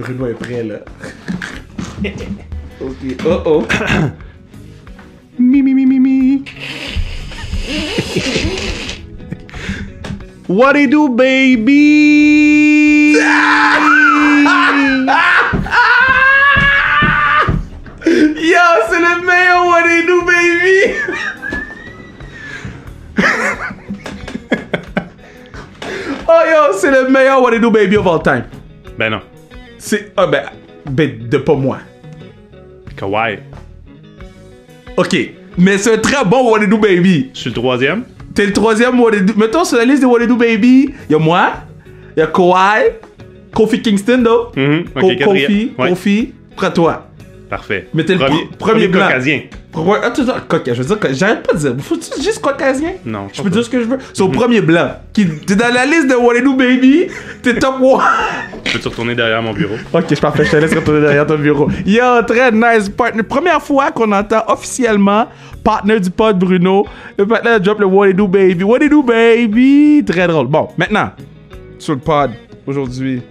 Bruno est prêt là. ok, oh oh. mi mi mi mi mi. What it do, baby? Yo, c'est le meilleur What it do, baby? oh yo, c'est le meilleur What it do, baby of all time. Ben non. C'est. Ah ben, ben, de pas moi. Kawhi. Ok, mais c'est un très bon What do, baby. Je suis le troisième. T'es le troisième What It Do. Mettons sur la liste de What It Do Baby, y a moi, y a Kawhi, Kofi Kingston, though. Mhm, Ko-. Kofi, Ouais. Kofi, après toi. Parfait. Mais t'es le premier, pr- premier blanc. caucasien. Attends, attends, coca, je veux dire, j'arrête pas de dire. Faut-tu juste caucasien? Non, Je je peux dire ce que je veux. C'est au premier blanc. Qui, t'es dans la liste de What Do Baby, t'es top 1. Peux-tu retourner derrière mon bureau? Ok, je parfait, je te laisse retourner derrière ton bureau. Yo, très nice partner. Première fois qu'on entend officiellement partner du pod Bruno. Le partner drop le What Do Baby. What Do Baby. Très drôle. Bon, maintenant, sur le pod, aujourd'hui,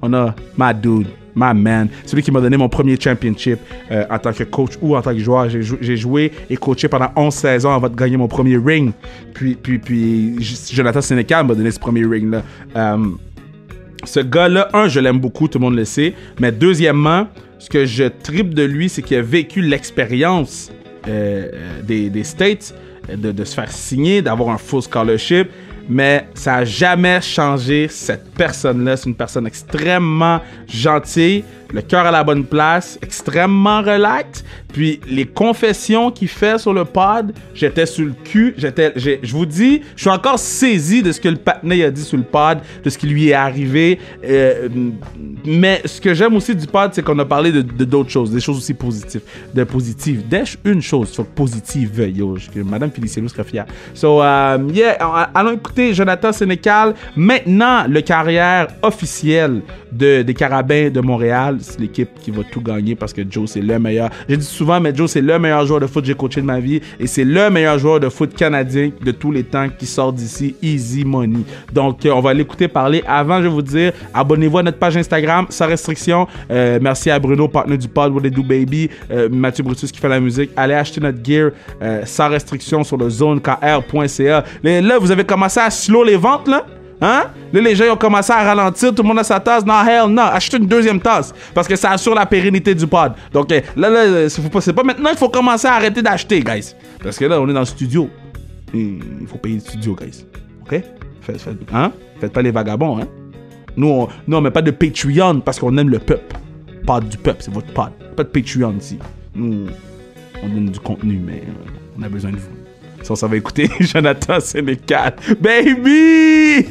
on a my dude, my man. Celui qui m'a donné mon premier championship euh, en tant que coach ou en tant que joueur. J'ai jou- j'ai joué et coaché pendant 11 saisons avant de gagner mon premier ring. Puis, puis, puis Jonathan Sénécal m'a donné ce premier ring-là. Euh, ce gars-là, un, je l'aime beaucoup, tout le monde le sait. Mais deuxièmement, ce que je tripe de lui, c'est qu'il a vécu l'expérience euh, des, States, de, de se faire signer, d'avoir un full scholarship. Mais ça a jamais changé cette personne-là. C'est une personne extrêmement gentille, le cœur à la bonne place, extrêmement relax. Puis les confessions qu'il fait sur le pod, j'étais sur le cul. J'étais, je vous dis, je suis encore saisi de ce que le patinet a dit sur le pod, de ce qui lui est arrivé. Euh, mais ce que j'aime aussi du pod, c'est qu'on a parlé de, d'autres choses, des choses aussi positives, de positives. Dèche une chose sur positive, yo, que Madame Feliciano serait fière. So, um, yeah, allons écouter Jonathan Sénécal. Maintenant, le carrière officielle de, des Carabins de Montréal. C'est l'équipe qui va tout gagner parce que Joe, c'est le meilleur. J'ai dit souvent, mais Joe, c'est le meilleur joueur de foot que j'ai coaché de ma vie et c'est le meilleur joueur de foot canadien de tous les temps qui sort d'ici. Easy money. Donc, euh, on va l'écouter parler. Avant, je vais vous dire, abonnez-vous à notre page Instagram sans restriction. Euh, merci à Bruno, partenaire du pod, What Do Baby, euh, Mathieu Brutus qui fait la musique. Allez acheter notre gear sans restriction sur le zonekr.ca. Là, vous avez commencé à slow les ventes, là? Hein? Là, les gens ont commencé à ralentir, tout le monde a sa tasse. Non, hell, non, achetez une deuxième tasse. Parce que ça assure la pérennité du pod. Donc euh, là, là, euh, c'est pas, maintenant, il faut commencer à arrêter d'acheter, guys. Parce que là, on est dans le studio. Et Il faut payer le studio, guys. OK? Faites, faites, hein? Faites pas les vagabonds, hein? Nous, on, on met pas de Patreon parce qu'on aime le peuple. Pod du peuple, c'est votre pod. Pas de Patreon ici. Nous, on donne du contenu, mais euh, on a besoin de vous. Ça, ça va écouter Jonathan Sénécal. Baby!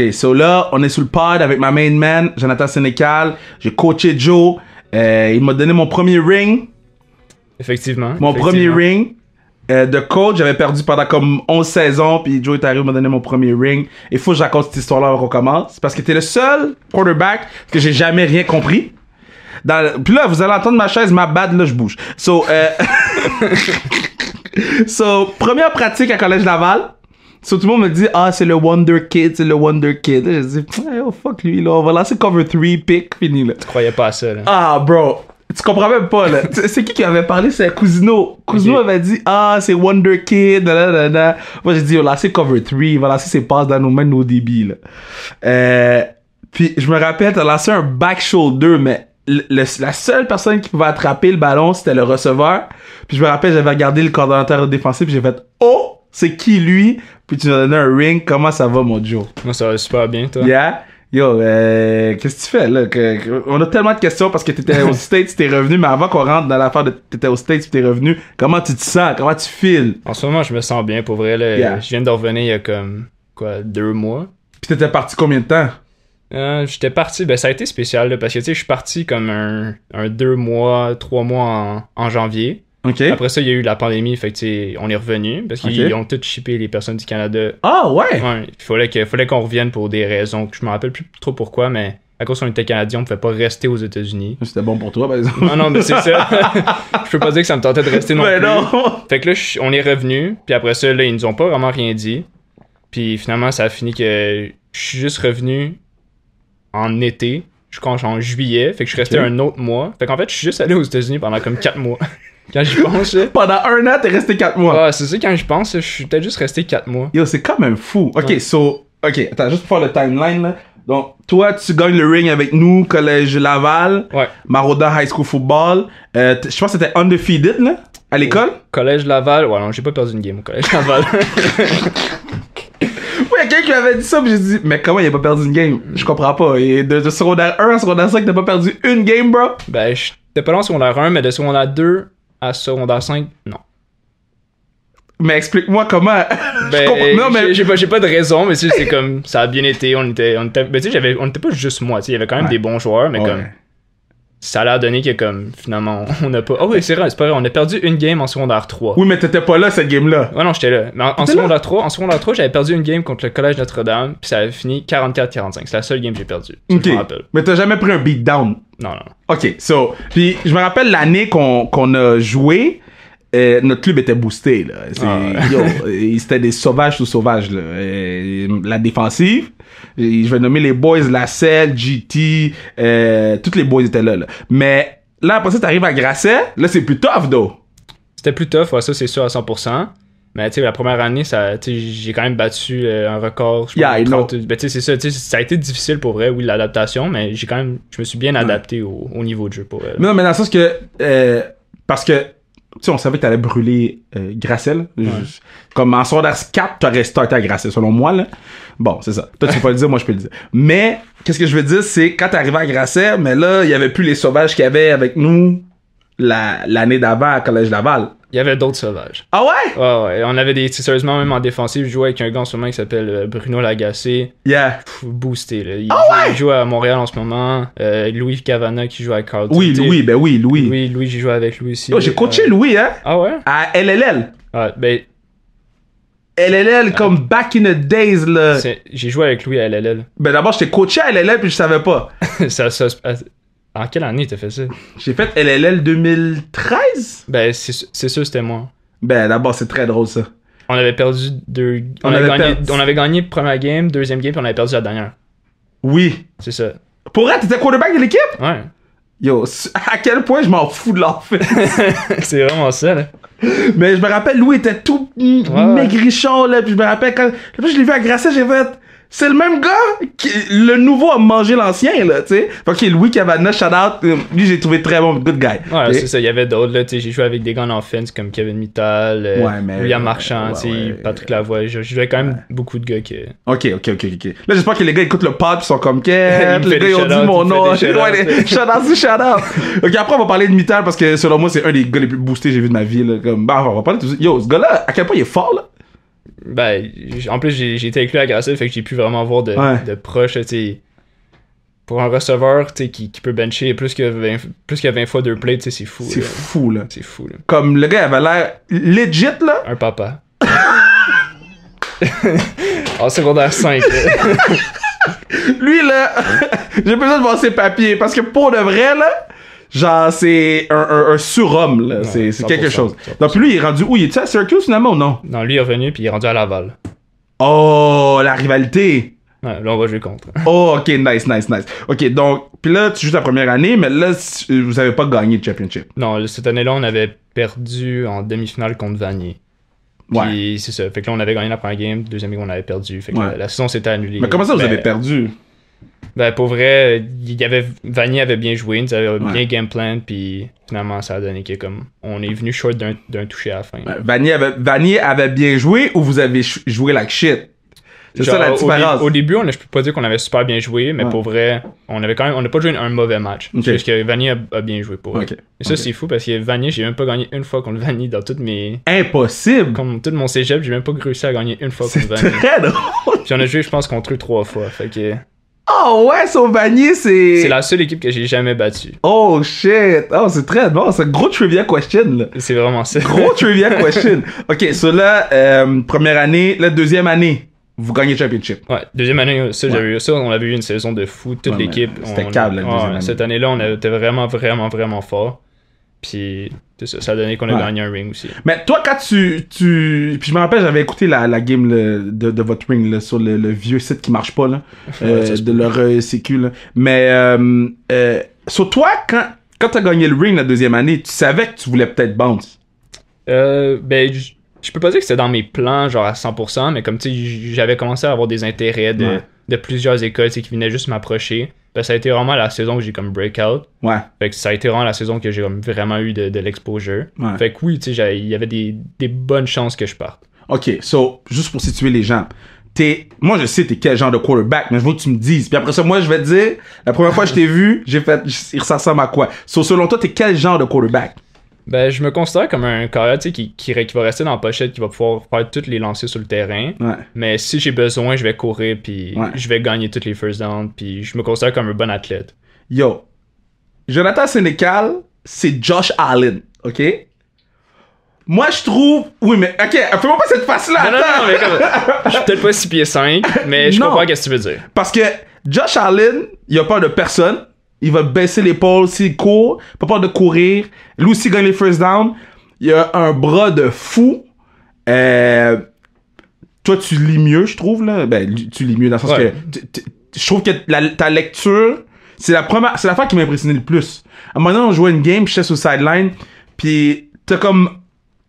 Ok, so là, on est sur le pod avec ma main man, Jonathan Sénécal. J'ai coaché Joe. Euh, il m'a donné mon premier ring. Effectivement. Mon premier ring euh, de coach, j'avais perdu pendant comme 11 saisons, puis Joe est arrivé m'a donné mon premier ring. Il faut que je raconte cette histoire-là avant qu'on commence, parce que t'es le seul quarterback que j'ai jamais rien compris. Dans le- Puis là, vous allez entendre ma chaise, ma bad, là, je bouge. So, euh... so, première pratique à Collège Laval. So, tout le monde me dit, ah, c'est le Wonder Kid, c'est le Wonder Kid. Là, je dis, hey, oh, fuck lui, là, on va lancer cover 3, pick, fini, là. Je croyais pas à ça, là. Ah, bro. Tu comprends même pas, là. Tu- c'est qui qui avait parlé? C'est Cousino. Cousino avait dit, ah, c'est Wonder Kid, da, da, da, da. Moi, j'ai dit, on va lancer Cover 3, il va lancer ses passes dans nos mains nos débits, là. Euh, puis, je me rappelle, t'as lancé un back shoulder, mais le- le- la seule personne qui pouvait attraper le ballon, c'était le receveur. Puis, je me rappelle, j'avais regardé le coordonnateur défensif, puis j'ai fait, oh, c'est qui lui? Puis, tu m'as donné un ring. Comment ça va, mon Joe? Moi, ça va super bien, toi. Yeah? Yo, euh, qu'est-ce que tu fais là? Que- que- on a tellement de questions parce que t'étais aux States, t'es revenu, mais avant qu'on rentre dans l'affaire de t'étais aux States t'es revenu, comment tu te sens? Comment tu files? En ce moment, je me sens bien, pour vrai, là. Yeah. Je viens de revenir il y a comme, quoi, deux mois. Puis t'étais parti combien de temps? Euh, J'étais parti, ben ça a été spécial, là, parce que, tu sais, je suis parti comme un, un deux mois, trois mois en, en janvier. Après ça, il y a eu la pandémie, fait que, on est revenu, parce qu'ils ont tous shippé les personnes du Canada Ah ouais! Ouais, il fallait que- fallait qu'on revienne pour des raisons que je me rappelle plus trop pourquoi, mais à cause qu'on était Canadiens, on pouvait pas rester aux États-Unis. C'était bon pour toi, par exemple. Non, non, mais c'est ça. je peux pas dire que ça me tentait de rester non Mais plus. non! Fait que là, on est revenu, puis après ça, là, ils nous ont pas vraiment rien dit. Puis finalement, ça a fini que je suis juste revenu en été, je quand en juillet, fait que je suis resté un autre mois. Fait qu'en fait, je suis juste allé aux États-Unis pendant comme 4 mois. Quand j'y pense, là. Pendant un an, t'es resté 4 mois. Ah, c'est ça, quand j'y pense, je suis peut-être juste resté 4 mois. Yo, c'est quand même fou. Ok, Ouais. so, ok, attends, juste pour faire le timeline, là. Donc, toi, tu gagnes le ring avec nous, Collège Laval, Ouais. Maroda High School Football. Euh, je pense que c'était undefeated, là, à l'école. Collège Laval, ouais, non, j'ai pas perdu une game au Collège Laval. A quelqu'un qui m'avait dit ça, puis j'ai dit, mais comment il a pas perdu une game? Je comprends pas. Et de, de secondaire 1 à secondaire 5, t'as pas perdu une game, bro? ben, j'étais pas en secondaire 1, mais de secondaire 2 à secondaire 5, non. Mais explique-moi comment. je Ben, comprends. Non, mais. j'ai- pas, pas de raison, mais c'est comme, ça a bien été, on était, on était, ben, tu sais, j'avais, on était pas juste moi, tu sais, il y avait quand même Ouais. des bons joueurs, mais Ouais. comme, ça a l'air donné que comme, finalement, on a pas, oh oui, c'est vrai, c'est pas vrai, on a perdu une game en secondaire 3. Oui, mais t'étais pas là, cette game-là. Ouais, non, j'étais là. Mais en, en secondaire 3, en secondaire 3, j'avais perdu une game contre le Collège Notre-Dame, puis ça avait fini 44-45. C'est la seule game que j'ai perdue. Ok. Je rappelle. Mais t'as jamais pris un beatdown? Non, non. Ok, so, puis je me rappelle l'année qu'on qu'on a joué, euh, notre club était boosté, là. C'est- Ah yo, euh, c'était des sauvages sous sauvages, là. Euh, la défensive, et je vais nommer les boys, la Selle, GT, euh, tous les boys étaient là, là. Mais là, après ça, t'arrives à Grasset, là, c'est plus tough, though. C'était plus tough, ouais, ça c'est sûr à 100%. Mais tu sais, la première année, ça, j'ai quand même battu euh, un record. je Yeah, I pense, know. 30 ben, tu sais, c'est ça, ça a été difficile pour vrai, oui, l'adaptation, mais j'ai quand même, je me suis bien adapté au, au niveau de jeu pour elle. Mais non, mais dans le sens que, euh, parce que, tu sais, on savait que t'allais brûler euh. Je- Comme en secondaire 4, t'aurais starté à Grasset, selon moi, là. Bon, c'est ça. Toi, tu peux pas le dire, moi, je peux le dire. Mais, qu'est-ce que je veux dire, c'est quand t'arrivais à Grasset, mais là, il y avait plus les sauvages qu'il y avait avec nous la- l'année d'avant à Collège Laval. Il y avait d'autres sauvages. Ah ouais? Ouais, ouais, on avait des, sérieusement, même en défensive, je jouais avec un gars en ce moment qui s'appelle euh, Bruno Lagacé. Yeah. Pff, boosté, là. Il, Ah joue, il joue à Montréal en ce moment. Euh, Louis Cavana qui joue à Carlton. Oui, Louis, ben oui, Louis. Louis, Louis, j'ai joué avec lui aussi. Yo, j'ai coaché Euh, Louis, hein, Ah ouais? à LLL. Ah, ben, LLL, comme back in the days, là. j'ai joué avec Louis à LLL. Ben d'abord, j'étais coaché à LLL, puis je savais pas. ça, ça, en quelle année t'as fait ça? J'ai fait LLL 2013? Ben, c'est sûr, c'était moi. Ben d'abord, c'est très drôle, ça. On avait perdu deux. On, On avait avait gagné, perdu- on avait gagné première game, deuxième game, puis on avait perdu la dernière. Oui. C'est ça. Pour être, t'étais quarterback de l'équipe? Ouais. Yo, à quel point je m'en fous de fait. c'est vraiment ça, là. Mais je me rappelle, Louis était tout Ouais, maigrichon, là. Puis je me rappelle quand. Puis je l'ai vu à Grasset, j'ai fait. C'est le même gars qui. Le nouveau a mangé l'ancien, là, tu sais. Que Louis Cavana, shout out. euh, Lui, j'ai trouvé très bon, good guy. Ouais, Ok? c'est ça. Il y avait d'autres, là. Tu sais, j'ai joué avec des gars en offense comme Kevin Mittal, euh, Ouais, mais- William Marchand, ouais, ouais. Patrick Lavoie. Joué avec quand même beaucoup de gars qui. Ok, ok, ok, ok. Là, j'espère que les gars écoutent le pod pis sont comme me les gars, ils ont dit mon nom. Shout out, c'est shout out. ok, après, on va parler de Mittal parce que selon moi, c'est un des gars les plus boostés que j'ai vu de ma vie. Là. Comme, bah, on va parler de tout ça. Yo, ce gars-là, à quel point il est fort, là? Ben, en plus, j'ai été avec lui à fait que j'ai pu vraiment voir de, Ouais. de proche. Pour un receveur, qui, qui peut bencher plus que 20, plus que 20 fois deux sais, c'est fou. C'est fou, là. C'est fou, là. Comme le gars avait l'air legit, là. Un papa. en secondaire 5, là. Lui, là, j'ai besoin de voir ses papiers parce que pour de vrai, là, genre, c'est un, un, un surhomme, là. c'est c'est 100%, quelque chose. 100%. Donc, puis lui, il est rendu où Il est à Syracuse finalement ou non? Non, lui est revenu, puis il est rendu à Laval. Oh, la rivalité. Ouais, là, on va jouer contre. Oh, ok, nice, nice, nice. Ok, donc, puis là, tu joues ta première année, mais là, vous avez pas gagné le championship. Non, cette année-là, on avait perdu en demi-finale contre Vanier. Ouais. Puis c'est ça. Fait que là, on avait gagné la première game, deuxième game, on avait perdu. Fait que Ouais. la, la saison s'était annulée. Mais comment ça, vous Ben, avez perdu? Ben, pour vrai, il y avait, Vanier avait bien joué, ils avaient Ouais. bien game plan, puis finalement, ça a donné que comme, on est venu short d'un d'un touché à la fin. Vanier avait, Vanier avait bien joué ou vous avez joué like shit? C'est Genre, ça la différence. Au, début, on a, je peux pas dire qu'on avait super bien joué, mais Ouais. pour vrai, on avait quand même, on n'a pas joué un mauvais match. Ok. C'est juste que Vanier a, a bien joué pour eux. Ok. Et ça, c'est fou parce que Vanier, j'ai même pas gagné une fois contre Vanier dans toutes mes. Impossible. Comme tout mon cégep, j'ai même pas réussi à gagner une fois C'est contre Vanier. très drôle. Puis on a joué, je pense, contre eux trois fois. Fait que Oh ouais, Vanier, c'est. c'est la seule équipe que j'ai jamais battue. Oh shit. Oh, c'est très bon. C'est un gros trivia question, là. C'est vraiment ça. Gros trivia question. Ok, so là, euh, première année, la deuxième année, vous gagnez le championship. Ouais, deuxième année, ça, Ouais. j'avais eu ça, on avait eu une saison de fou, toute Ouais, l'équipe. c'était on- câble, la ouais, deuxième année. Cette année-là, on était vraiment, vraiment, vraiment fort. Puis, c'est ça, ça a donné qu'on a Ouais. gagné un ring aussi. Mais toi, quand tu. tu... Puis je me rappelle, j'avais écouté la, la game là, de, de votre ring là, sur le, le vieux site qui marche pas, là, euh, Ouais, de leur euh, sécu. Là. Mais euh, euh, sur toi, quand, quand t'as gagné le ring la deuxième année, tu savais que tu voulais peut-être bounce? Euh, ben, je peux pas dire que c'était dans mes plans, genre à 100%, mais comme tu sais, j'avais commencé à avoir des intérêts de, Ouais. De plusieurs écoles qui venaient juste m'approcher. Ben, ça a été vraiment la saison que j'ai comme breakout. Ouais. Fait que ça a été vraiment la saison que j'ai comme vraiment eu de, de l'exposure. Ouais. Fait que oui, tu sais, il y avait des, des bonnes chances que je parte. Ok, so, juste pour situer les gens. T'es, moi, je sais t'es quel genre de quarterback, mais je veux que tu me dises. Puis après ça, moi, je vais te dire, la première fois que je t'ai vu, j'ai fait, il ça ressemble à quoi? So, selon toi, t'es quel genre de quarterback? Ben, je me considère comme un carrière, tu sais, qui, qui, qui va rester dans la pochette, qui va pouvoir faire toutes les lancers sur le terrain. Ouais. Mais si j'ai besoin, je vais courir, puis Ouais. je vais gagner toutes les first downs, puis je me considère comme un bon athlète. Yo, Jonathan Sénécal, c'est Josh Allen, ok? Moi, je trouve. Oui, mais ok, fais-moi pas cette face-là. Non, non, non, mais comme- je suis peut-être pas 6 pieds 5, mais je Non. comprends ce que tu veux dire. Parce que Josh Allen, il a peur de personne. Il va baisser l'épaule s'il court. Pas peur de courir. Lui aussi gagne les first down. Il a un bras de fou. Euh, toi, tu lis mieux, je trouve, là. Ben, tu lis mieux dans le sens Ouais. que je trouve que la- ta lecture, c'est la première, c'est l'affaire qui m'a impressionné le plus. À un moment donné, on jouait une game, j'étais sur le sideline, puis t'as comme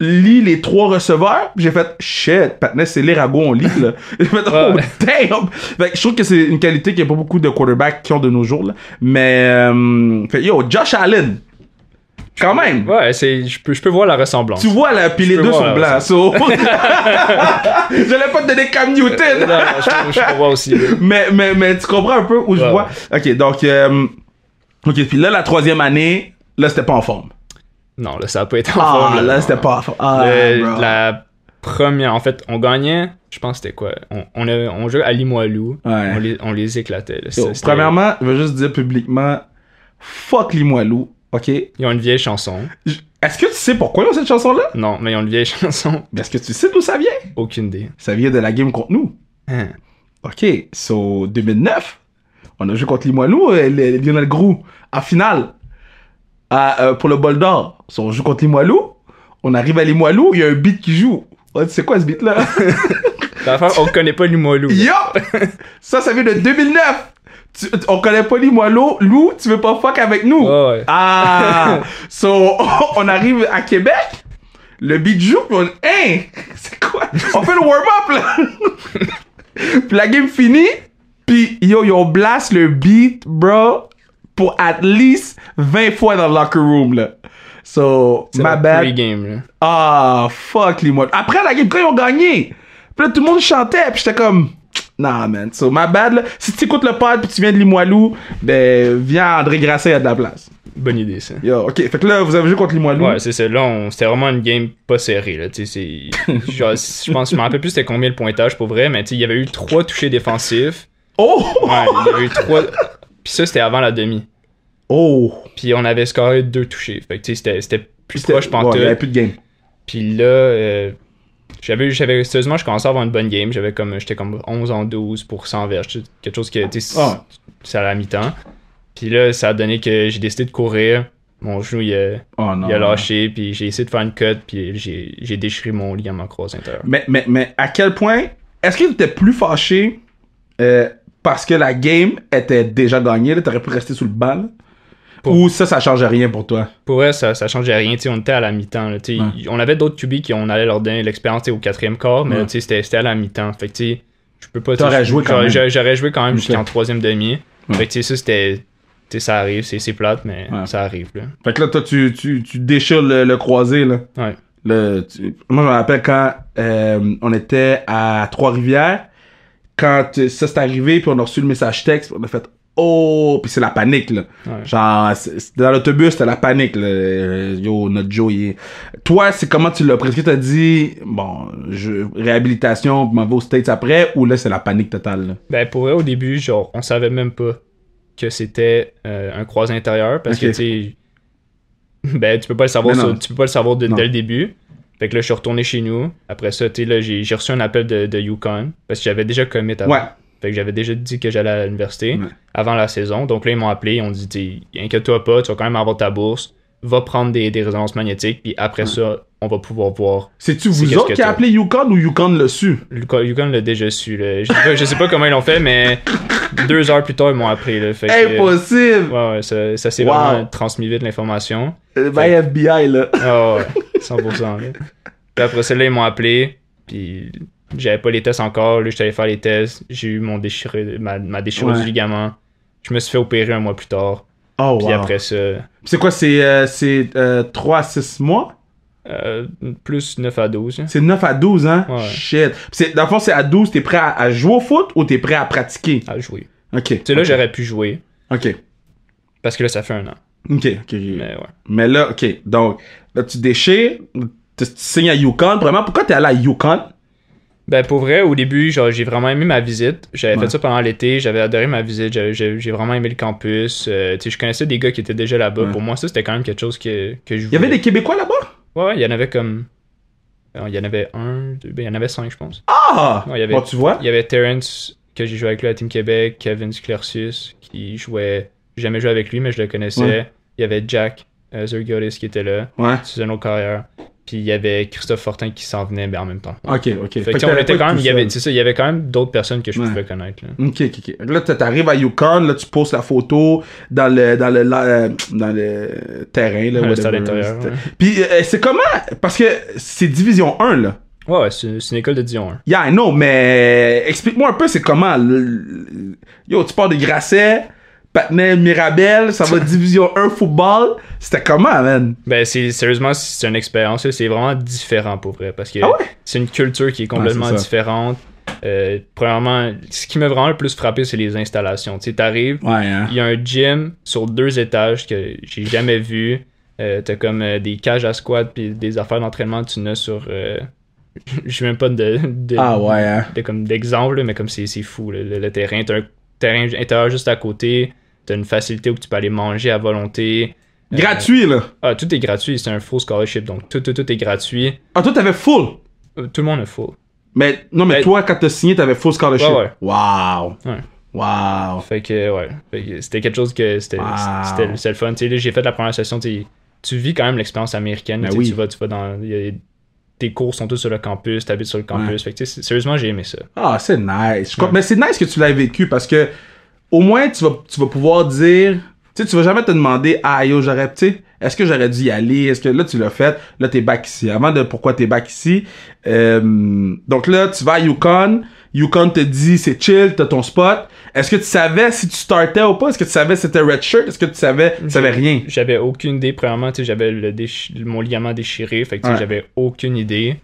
lit les trois receveurs, j'ai fait shit, Patnais, c'est à go, on lit, là. J'ai fait oh damn! Fait que je trouve que c'est une qualité qu'il n'y a pas beaucoup de quarterbacks qui ont de nos jours, là. Mais, euh, fait, yo, Josh Allen, quand même! Ouais, c'est, je peux, je peux voir la ressemblance. Tu vois là, puis les deux sont blancs, so. J'allais pas te donner Cam Newton! non, je, peux- je peux voir aussi. là. mais, mais, mais tu comprends un peu où je vois? Ok, donc, euh, ok, puis là, la troisième année, là, c'était pas en forme. Non, là, ça a pas été en Ah, forme. là, c'était pas. Ah, Le- bro. la première, en fait, on gagnait, je pense que c'était quoi? On, on, on jouait à Limoilou, Ouais. on, les, on les éclatait. là. Yo, C'était- premièrement, je veux juste dire publiquement, fuck Limoilou, ok? Ils ont une vieille chanson. Est-ce que tu sais pourquoi ils ont cette chanson-là? Non, mais ils ont une vieille chanson. Mais Est-ce que tu sais d'où ça vient? Aucune idée. Ça vient de la game contre nous. Hein. Ok, so 2009, on a joué contre Limoilou, euh, les- les Lionel Grou, en finale, à, euh, pour le bol d'or. So, on joue contre Limoilou, on arrive à Limoilou, il y a un beat qui joue. Tu sais quoi ce beat-là? On connaît pas Limoilou. là. Yo! Ça, ça vient de 2009! Tu- on connaît pas Limoilou, Lou, tu veux pas fuck avec nous? Ouais, ouais. Ah! so, on arrive à Québec, le beat joue, pis on. Hein! C'est quoi? On fait le warm-up, là! puis la game finit, puis yo, yo, blast le beat, bro, pour at least 20 fois dans le locker room, là. So, la bad. Ah, fuck les. Après la game, quand ils ont gagné, puis là, tout le monde chantait, puis j'étais comme, nah, man. So, my bad, là. Si tu écoutes le pod, puis tu viens de Limoilou, ben, viens à André Grasset, il y a de la place. Bonne idée, ça. Yo, ok. Fait que là, vous avez joué contre Limoilou. Ouais, c'est ça. Là, on- c'était vraiment une game pas serrée. Là. Tu sais, genre, je pense, je me rappelle plus c'était combien le pointage pour vrai, mais tu sais, il y avait eu trois touchés défensifs. Oh! Ouais, il y avait eu trois. Puis ça, c'était avant la demi. Oh! Puis on avait scoré deux touchés. Fait que c'était- c'était plus proche ouais, pantoute. il y avait plus de game. Puis là, euh, j'avais, j'avais, sérieusement, je commençais à avoir une bonne game. J'avais comme, j'étais comme 11 en 12 pour 100 verges. Quelque chose sais, Ah. c'est à la mi-temps. Puis là, ça a donné que j'ai décidé de courir. Mon genou, il a, Oh non. il a lâché. Puis j'ai essayé de faire une cut. Puis j'ai, j'ai déchiré mon ligament croisé intérieur. Mais, mais, mais à quel point, est-ce que tu étais plus fâché euh, parce que la game était déjà gagnée, là, t'aurais pu rester sous le banc, là? Pour- Ou ça, ça changeait rien pour toi? Pour eux, ça, ça changeait rien. Tu sais, on était à la mi-temps. là. Ouais. On avait d'autres QB qui on allait leur donner l'expérience au quatrième quart. Mais Ouais. c'était, c'était à la mi-temps. Fait que je peux pas. T'aurais joué quand j'aurais- même. J'aurais, joué quand même jusqu'en troisième demi. Ouais. Fait que tu sais, ça, c'était. Tu sais, ça arrive. C'est, c'est plate, mais ça arrive. Là. Fait que là, toi, tu, tu, tu déchires le, le croisé, là. Ouais. Le, tu- moi, je me rappelle quand euh, on était à Trois-Rivières, quand euh, ça s'est arrivé, puis on a reçu le message texte, on a fait Oh, puis c'est la panique, là. Ouais. Genre, dans l'autobus, c'était la panique, là. Euh, Yo, notre Joe, il est... Toi, c'est comment tu l'as pris? Est-ce que t'as dit, bon, je, réhabilitation, m'en vais aux States après, ou là, c'est la panique totale, là? Ben, pour eux, au début, genre, on savait même pas que c'était euh, un croisé intérieur parce que, tu ben, tu peux pas le savoir, sur- tu peux pas le savoir de- dès le début. Fait que là, je suis retourné chez nous. Après ça, tu sais, là, j'ai j'ai reçu un appel de, de Yukon. Parce que j'avais déjà commit avant. Ouais. Fait que j'avais déjà dit que j'allais à l'université Ouais. avant la saison. Donc là, ils m'ont appelé. Ils ont dit, inquiète-toi pas, tu vas quand même avoir ta bourse. Va prendre des, des résonances magnétiques. Puis après ça, on va pouvoir voir. C'est-tu C'est vous qu'est-ce autres qui a appelé Yukon ou Yukon l'a su? Yukon l'a déjà su. Là. Je, sais pas, je sais pas comment ils l'ont fait, mais deux heures plus tard, ils m'ont appris. Là. Fait que, Impossible! Ouais, ouais, ça, ça s'est Wow. vraiment transmis vite l'information. Euh, Ben FBI, là. Ah ouais, 100%. là. Puis après ça, là, ils m'ont appelé. Puis j'avais pas les tests encore. Là, j'étais allé faire les tests. J'ai eu mon déchiré, ma, ma déchirure Ouais. du ligament. Je me suis fait opérer un mois plus tard. Oh, Puis wow. après ça, C'est quoi, c'est euh, c'est, euh, 3 à 6 mois? euh, plus 9 à 12. hein. C'est 9 à 12, hein? Ouais. Shit. C'est- dans le fond, c'est à 12, t'es prêt à, à jouer au foot ou t'es prêt à pratiquer? à jouer. Ok. Tu sais, là, ok. j'aurais pu jouer. Ok. Parce que là, ça fait un an. Ok, ok. Mais ouais. Mais là, ok. Donc, là, tu déchires, tu, tu signes à Yukon. Premièrement, pourquoi t'es allé à Yukon? Ben pour vrai, au début, genre j'ai vraiment aimé ma visite. J'avais Ouais. fait ça pendant l'été, j'avais adoré ma visite, j'ai vraiment aimé le campus. Euh, tu sais, je connaissais des gars qui étaient déjà là-bas. Ouais. Pour moi, ça c'était quand même quelque chose que, que je Il y avait voulais. des Québécois là-bas? Ouais, il y en avait comme. euh, Il y en avait un, deux, ben il y en avait cinq, je pense. Ah! Ouais, il y avait- Bon, tu vois? Il y avait Terrence, que j'ai joué avec lui à Team Québec, Kevin Sclercius, qui jouait. J'ai jamais joué avec lui, mais je le connaissais. Il y avait Jack euh, Zergotis qui était là, Ouais. c'est une autre carrière. Puis il y avait Christophe Fortin qui s'en venait, ben en même temps. Ok, ok. Fait que, on t'avais était quand même, il y avait, ça, il y avait quand même d'autres personnes que je Ouais. pouvais connaître. Là. Ok, ok, ok. Là, t'arrives à Yukon, là, tu poses la photo dans le, dans le, la- euh, dans le terrain, là, whatever. ouais. Puis, euh, c'est comment? Parce que c'est Division 1, là. Ouais, ouais, c'est une école de Dion. hein. Yeah, I know, mais explique-moi un peu, c'est comment? le- Yo, tu pars de Grasset, Patnais, Mirabel, ça va Division 1 football. C'était comment, man? Ben, c'est sérieusement, c'est une expérience, c'est vraiment différent pour vrai. Parce que Ah ouais? c'est une culture qui est complètement Ouais, différente. Euh, premièrement, ce qui m'a vraiment le plus frappé, c'est les installations. Tu sais, t'arrives, Ouais, hein. il y a un gym sur deux étages que j'ai jamais vu. Euh, T'as comme euh, des cages à squat puis des affaires d'entraînement que tu n'as sur. Euh... J'ai même pas de, de, Ah ouais, hein. de- comme d'exemple, mais comme c'est c'est fou. là, le, le terrain, t'as un terrain intérieur juste à côté. T'as une facilité où tu peux aller manger à volonté. Euh, Gratuit, là. ah, tout est gratuit, c'est un full scholarship, donc tout, tout, tout est gratuit. Ah, toi, t'avais full? Euh, Tout le monde est full. Mais, non, mais Ben- toi, quand t'as signé, t'avais full scholarship? Ouais, ouais. Wow. Ouais. Wow. Fait que, ouais. Fait que c'était quelque chose que c'était Wow. c'était le fun. Tu sais, là, j'ai fait la première session, tu vis quand même l'expérience américaine. Ben oui. Tu vas, tu vas dans. a- tes cours sont tous sur le campus, t'habites sur le campus. Fait que, sérieusement, j'ai aimé ça. Ah, c'est nice. Ouais. Mais c'est nice que tu l'aies vécu parce que au moins tu vas, tu vas pouvoir dire. Tu sais, tu vas jamais te demander, ah yo, j'aurais, tu sais, est-ce que j'aurais dû y aller? Est-ce que là, tu l'as fait? Là, t'es back ici. Avant de pourquoi t'es back ici. euh, donc là, tu vas à Yukon. Yukon te dit, c'est chill, t'as ton spot. Est-ce que tu savais si tu startais ou pas? Est-ce que tu savais si c'était red shirt? Est-ce que tu savais, tu savais rien? J'avais aucune idée, premièrement, tu sais, j'avais le déchi- mon ligament déchiré, fait que tu sais, Ouais. j'avais aucune idée.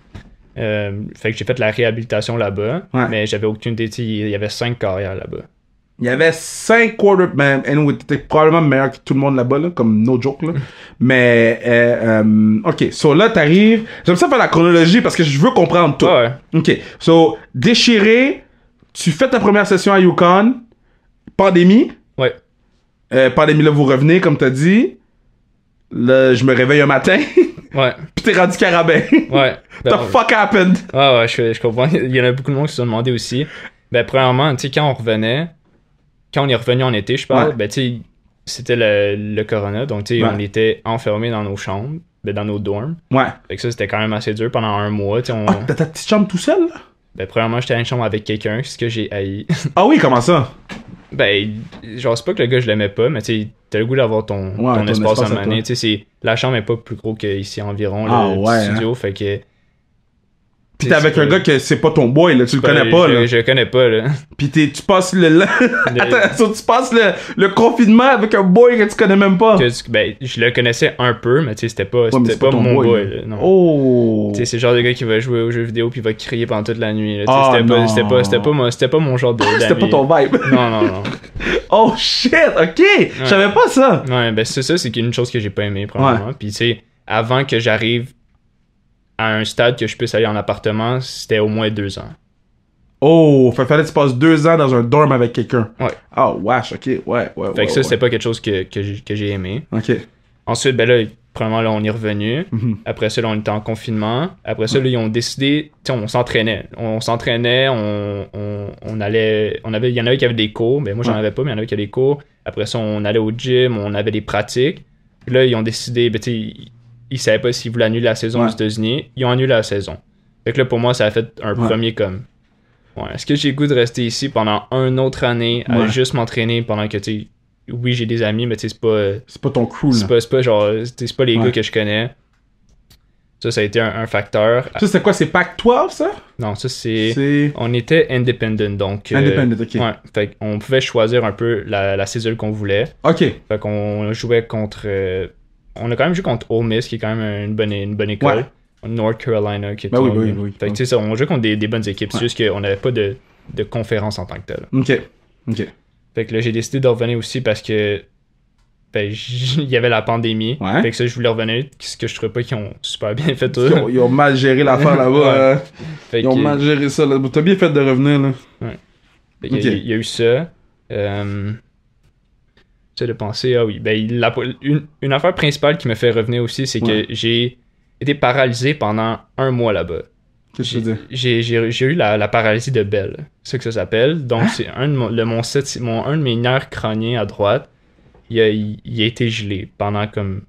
Euh, fait que j'ai fait la réhabilitation là-bas, Ouais. mais j'avais aucune idée, tu sais, il y avait cinq carrières là-bas. Il y avait 5 quarterbacks. Anyway, t'étais probablement meilleur que tout le monde là-bas, là, comme no joke. Là. Mais, euh, euh, ok, so là, t'arrives. J'aime ça faire la chronologie parce que je veux comprendre tout. Ouais. Ok, so, déchiré, tu fais ta première session à Yukon, pandémie. Ouais. Euh, pandémie, là, vous revenez, comme t'as dit. Là, je me réveille un matin, Ouais, pis t'es rendu carabin. ouais. The Ben, fuck happened? Ouais, ouais, je, je comprends. Il y en a beaucoup de monde qui se sont demandé aussi. Ben, premièrement, tu sais, quand on revenait, quand on est revenu en été, je parle, Ouais. ben, c'était le, le corona, donc, Ouais. on était enfermés dans nos chambres, ben, dans nos dorms. Ouais. Fait que ça, c'était quand même assez dur pendant un mois, on... Ah, t'as ta petite chambre tout seul? Ben, premièrement, j'étais dans une chambre avec quelqu'un, ce que j'ai haï. Ah oui, comment ça? ben, genre, c'est pas que le gars, je l'aimais pas, mais tu sais, t'as le goût d'avoir ton, Ouais, ton ton espace, espace à maner. Tu sais, la chambre est pas plus gros qu'ici environ, Ah, le petit ouais, hein. studio, fait que... Pis t'es avec un gars que c'est pas ton boy, là, tu le connais Ben, pas, je, là. Je le connais pas, là. Pis t'es- tu passes le, Attends, tu passes le, le confinement avec un boy que tu connais même pas. Que tu- ben, je le connaissais un peu, mais tu sais, c'était pas, Ouais, c'était pas, mon boy, là, non. Oh. Tu sais, c'est le genre de gars qui va jouer aux jeux vidéo puis va crier pendant toute la nuit. là. Ah, c'était, pas, c'était, pas, c'était, pas, mon- c'était pas mon genre de. C'était pas ton vibe. Non, non, non. Oh shit, ok. Je savais pas ça. Ouais, ben c'est ça, c'est une chose que j'ai pas aimé, probablement. Puis tu sais, avant que j'arrive à un stade que je puisse aller en appartement, c'était au moins deux ans. Oh, fait fallait que tu passes deux ans dans un dorm avec quelqu'un. Ouais. Oh, wesh, ok, ouais, ouais, Fait ouais. que ça, ouais. c'était pas quelque chose que, que, j'ai, aimé. Ok. Ensuite, ben là, premièrement, là, on est revenu. Mhm. Après ça, là, on était en confinement. Après ça, là, ils ont décidé, tu on s'entraînait. On s'entraînait, on, on, on allait, on avait, il y en avait qui avaient des cours, mais moi, j'en Ouais. avais pas, mais il y en avait qui avaient des cours. Après ça, on allait au gym, on avait des pratiques. Puis là, ils ont décidé, ben, tu sais, ils, savaient pas s'ils voulaient annuler la saison Ouais. aux États-Unis. Ils ont annulé la saison. Fait que là, pour moi, ça a fait un Ouais. premier comme. Ouais, est-ce que j'ai goût de rester ici pendant une autre année à Ouais. juste m'entraîner pendant que, tu oui, j'ai des amis, mais tu sais, c'est pas. euh, C'est pas ton crew, c'est pas, c'est pas genre. C'est pas les gars que je connais. Ça, ça a été un, un facteur. Ça, c'est quoi? C'est Pac-12, ça? Non, ça, c'est. C'est... On était independent, donc. euh, Independent, ok. Ouais, fait qu'on pouvait choisir un peu la, la qu'on voulait. OK. Fait qu'on jouait contre. euh, on a quand même joué contre Ole Miss, qui est quand même une bonne, une bonne école. Ouais. North Carolina, qui est Ben oui, oui, oui, Fait que on jouait contre des, des bonnes équipes. Ouais. C'est juste qu'on n'avait pas de, de conférence en tant que telle. OK. OK. Fait que là, j'ai décidé de revenir aussi parce que. Ben, il y avait la pandémie. Ouais. Fait que ça, je voulais revenir. Ce que je trouvais pas qu'ils ont super bien fait. Ils ont, ils ont mal géré l'affaire là-bas. Ouais. hein. Ils ont mal géré ça. T'as bien fait de revenir, là. Fait qu'il y a-. Il y, a eu ça. Euh, de penser, ah oui, ben, la- une, une affaire principale qui me fait revenir aussi, c'est Ouais. que j'ai été paralysé pendant un mois là-bas. Qu'est-ce que tu veux dire? J'ai eu la, la paralysie de Bell, c'est ça que ça s'appelle. Donc, Hein? c'est un de, mon, le- mon, sept- mon- un de mes nerfs crâniens à droite, il a, il, il a été gelé pendant comme,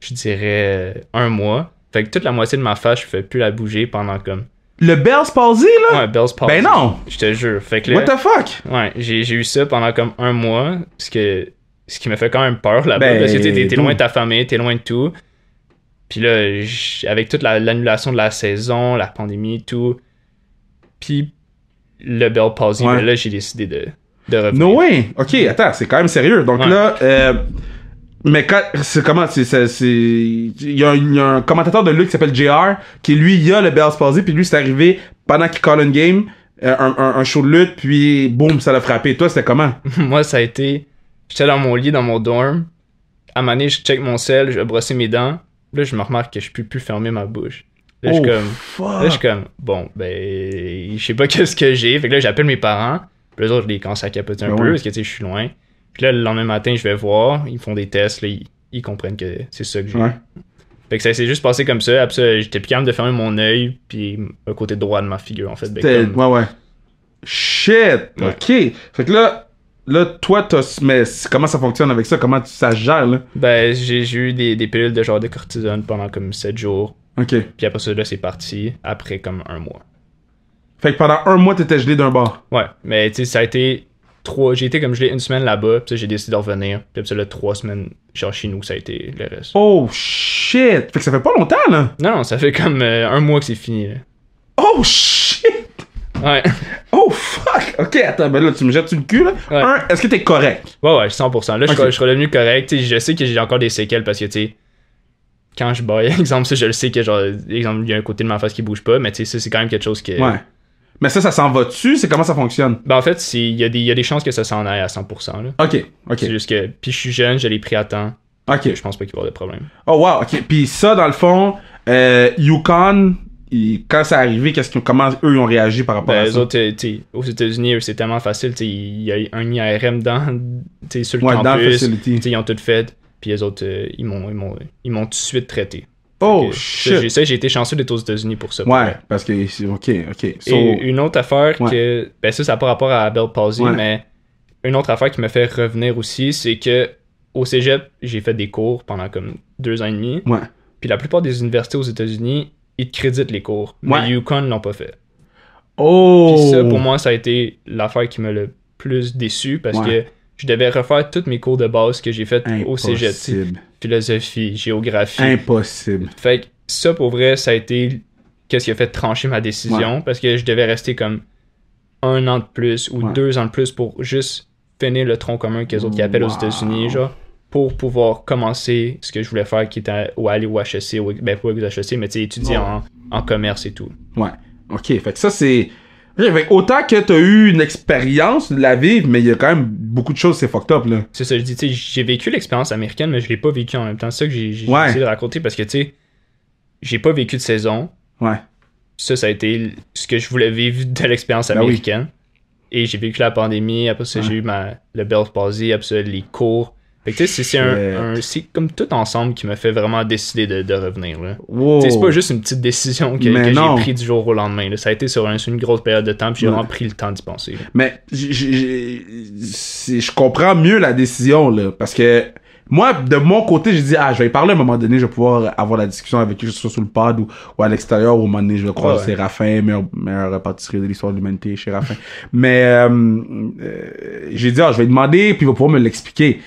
je dirais, un mois. Fait que toute la moitié de ma face, je ne pouvais plus la bouger pendant comme. Le Bell's Palsy, là? Ouais, Bell's palsy. Ben non! Je te jure. Fait que là, What the fuck? Ouais, j'ai j'ai eu ça pendant comme un mois, ce, que, ce qui me fait quand même peur là-bas. Ben, parce que t'es- loin de ta famille, t'es loin de tout. Puis là, avec toute la- l'annulation de la saison, la pandémie, tout, puis le Bell Palsy, Ouais. ben là, j'ai décidé de, de revenir. No way! Ok, attends, c'est quand même sérieux. Donc Ouais. là, euh, mais quand, c'est comment, c'est, c'est, c'est- il y, a un- il y a un commentateur de lutte qui s'appelle JR, qui lui, il a le Bell's Palsy, puis lui, c'est arrivé pendant qu'il call une game, euh, un, un, un show de lutte, puis boum, ça l'a frappé. Toi, c'était comment? Moi, ça a été. J'étais dans mon lit, dans mon dorm. À donné, je check mon sel, je vais brosser mes dents. Là, je me remarque que je peux plus fermer ma bouche. Là, je suis Oh, comme. fuck. Là, je suis comme, bon, ben, je sais pas qu'est-ce que j'ai. Fait que là, j'appelle mes parents. Puis les autres, je les commence à capoter un Ben peu parce que, tu sais, je suis loin. Puis là, le lendemain matin, je vais voir. Ils font des tests. Là, ils, ils comprennent que c'est ça que j'ai. Ouais. Fait que ça s'est juste passé comme ça. Après j'étais plus capable de fermer mon œil. Puis un côté droit de ma figure, en fait. Ben, comme- Ouais, ouais. Shit! Ouais. Ok. Fait que là, là, toi, t'as, mais comment ça fonctionne avec ça? Comment ça gère, là? Ben, j'ai eu des, des pilules de genre de cortisone pendant comme 7 jours. Ok. Puis après ça, là, c'est parti. Après comme un mois. Fait que pendant un mois, t'étais gelé d'un bord. Ouais, mais tu sais, ça a été trois. J'ai été comme gelé une semaine là-bas, puis ça, j'ai décidé de revenir. Puis après ça, là, trois semaines, genre chez nous, ça a été le reste. Oh, shit! Fait que ça fait pas longtemps, là? Non, non, ça fait comme euh, un mois que c'est fini. là. Oh, shit! Ouais, Oh, fuck! Ok, attends, ben là, tu me jettes sur le cul, là. Ouais. Un, est-ce que t'es correct? ouais, ouais, 100%. Là, je, suis- je suis redevenu correct. Tu sais, je sais que j'ai encore des séquelles parce que, tu sais, quand je baille, exemple, ça, je le sais que, genre, exemple, il y a un côté de ma face qui bouge pas, mais tu sais, ça, c'est quand même quelque chose que. Ouais. Mais ça, ça s'en va dessus? C'est comment ça fonctionne? Ben, en fait, il y, a des- il y a des chances que ça s'en aille à 100%. Là. Ok, ok, C'est juste que. Puis je suis jeune, je l'ai pris à temps. ok. Je pense pas qu'il va y avoir de problème. Oh, wow, ok. Puis ça, dans le fond, euh, Yukon, ils- quand ça arrivé, qu'est-ce comment eux, ils ont réagi par rapport Ben, à les ça? autres, aux États-Unis, c'est tellement facile. Il y a un IRM dans, sur le Ouais, campus. Ils ont tout fait. Puis les autres, euh, ils m'ont ils m'ont- ils m'ont tout de suite traité. Oh, shit! j'ai- Ça, j'ai été chanceux d'être aux États-Unis pour ça. Ouais, parce que, c'est- ok, ok. So, Et une autre affaire Ouais. que. Ben, ça, ça n'a pas rapport à Bell Palsy, Ouais. mais une autre affaire qui me fait revenir aussi, c'est que au cégep, j'ai fait des cours pendant comme deux ans et demi. ouais. Puis la plupart des universités aux États-Unis, ils te créditent les cours. Ouais. Mais UConn l'ont pas fait. Oh! Puis ça, pour moi, ça a été l'affaire qui m'a le plus déçu parce Ouais. que je devais refaire tous mes cours de base que j'ai fait au cégep. Impossible. Philosophie, géographie. Impossible. Fait que ça, pour vrai, ça a été qu'est-ce qui a fait trancher ma décision parce que je devais rester comme un an de plus ou Ouais. deux ans de plus pour juste finir le tronc commun qu'ils autres qui appellent aux. États-Unis, genre, pour pouvoir commencer ce que je voulais faire qui était ou aller au HEC, ou, ben pas au HEC, mais tu sais, étudier Ouais. en, en commerce et tout. Ouais. Ok, fait que ça, c'est. Fait que autant que t'as eu une expérience de la vivre, mais il y a quand même beaucoup de choses, c'est fucked up, là. C'est ça, je dis, tu sais, j'ai vécu l'expérience américaine, mais je l'ai pas vécu en même temps. C'est ça que j'ai Ouais. essayé de raconter parce que, tu sais, j'ai pas vécu de saison. Ouais. Ça, ça a été ce que je voulais vivre de l'expérience Ben oui. américaine. Et j'ai vécu la pandémie, après ça, Ouais. j'ai eu ma, le Bell's Palsy, après ça, les cours. Fait que tu sais, c'est- c'est Shit. un, un- c'est comme tout ensemble qui m'a fait vraiment décider de, de revenir. Là. Wow. C'est pas juste une petite décision que, j'ai pris du jour au lendemain. là. Ça a été sur, un- sur une grosse période de temps, puis j'ai vraiment pris le temps d'y penser. là. Mais je comprends mieux la décision, là. Parce que moi, de mon côté, j'ai dit, ah, je vais y parler à un moment donné, je vais pouvoir avoir la discussion avec ce soit sur le pod ou, ou à l'extérieur, ou à un moment donné, je vais croire Raffin, meilleur, meilleur pâtisserie de l'histoire de l'humanité chez Raffin. Mais euh, euh, j'ai dit, ah, je vais lui demander, puis il va pouvoir me l'expliquer.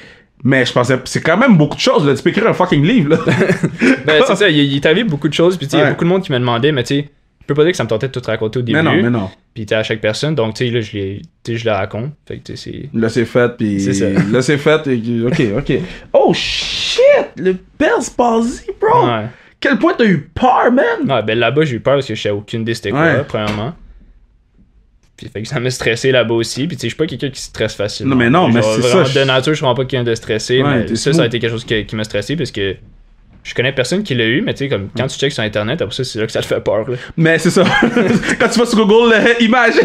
Mais je pensais, c'est quand même beaucoup de choses, là. Tu peux écrire un fucking livre, là. Ben, c'est ça, il, il beaucoup de choses, puis tu il y a beaucoup de monde qui me demandait, mais tu sais, je peux pas dire que ça me tentait de tout raconter au début. mais non, mais non. Puis tu à chaque personne, donc tu sais, là, je sais, je le raconte. Fait que tu sais, c'est. Là, c'est fait, puis C'est ça. là, c'est fait, et- ok, ok. Oh, shit! Le Bell's Palsy, bro! Ouais. Quel point t'as eu peur, man? Ouais, ben là-bas, j'ai eu peur parce que je savais aucune idée c'était quoi, Ouais. premièrement. Puis fait que ça m'a stressé là-bas aussi. Puis tu sais, je suis pas quelqu'un qui stresse facilement. Non, mais non, mais c'est ça, De nature, je suis vraiment pas quelqu'un de stressé. Ouais, mais ça, ça a été quelque chose qui, qui m'a stressé parce que je connais personne qui l'a eu, mais tu sais, comme quand tu checks sur Internet, après ça, c'est là que ça te fait peur. Là, Mais c'est ça. Quand tu vas sur Google euh, Images.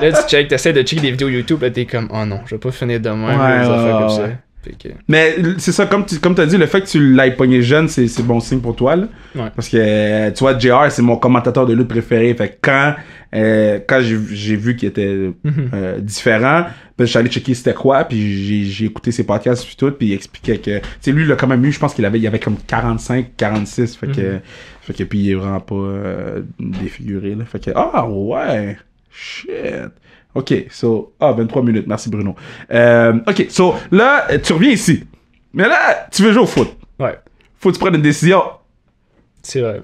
là tu check, t'essaies de checker des vidéos YouTube, là, t'es comme, oh non, je vais pas finir de même, Ouais, ouais, affaires comme ouais. ça. Que, Mais c'est ça, comme tu comme as dit, le fait que tu l'aies pogné jeune, c'est c'est bon signe pour toi. Là. Ouais. Parce que, tu vois, JR, c'est mon commentateur de lutte préféré. Fait que quand, euh, quand j'ai j'ai vu qu'il était Mhm. euh, différent, ben, j'allais checker c'était quoi, puis j'ai j'ai écouté ses podcasts puis tout, puis il expliquait que, tu sais, lui, il a quand même eu, je pense qu'il avait, il avait comme 45, 46, fait que, Mhm. fait que puis il est vraiment pas euh, défiguré, là. Fait que, ah, ouais, shit. Ok, so, ah, 23 minutes, merci Bruno. Euh, ok, so, là, tu reviens ici. Mais là, tu veux jouer au foot. ouais, Faut que tu prennes une décision. c'est vrai.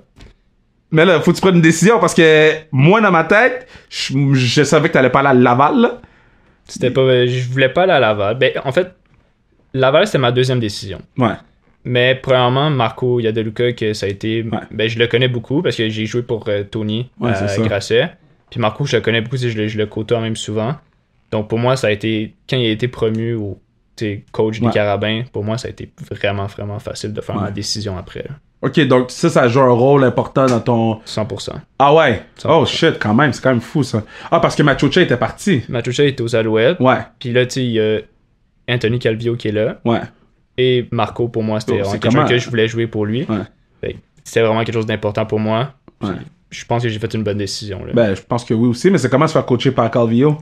Mais là, faut que tu prennes une décision parce que moi, dans ma tête, je, je savais que t'allais pas aller à Laval, là. C'était pas, je voulais pas aller à Laval. Ben, en fait, Laval, c'était ma deuxième décision. Ouais. Mais premièrement, Marco Yadaluka, que ça a été. Ouais. Ben, je le connais beaucoup parce que j'ai joué pour euh, Tony Ouais, c'est ça. à Grasset. Puis Marco, je le connais beaucoup, je le, je le côtoie même souvent. Donc pour moi, ça a été. Quand il a été promu au coach des Ouais. Carabins, pour moi, ça a été vraiment, vraiment facile de faire Ouais. ma décision après. là. Ok, donc ça, ça joue un rôle important dans ton... 100%. Ah ouais? 100%. Oh shit, quand même, c'est quand même fou, ça. Ah, parce que Machocha était parti. Matucha était aux Alouettes. Ouais, Puis là, tu sais, il y a Anthony Calvio qui est là. ouais. Et Marco, pour moi, c'était Oh, quelqu'un comment? que je voulais jouer pour lui. Ouais. C'était vraiment quelque chose d'important pour moi. Puis Ouais. Je pense que j'ai fait une bonne décision. Là. Ben, je pense que oui aussi, mais c'est comment se faire coacher par Calvillo?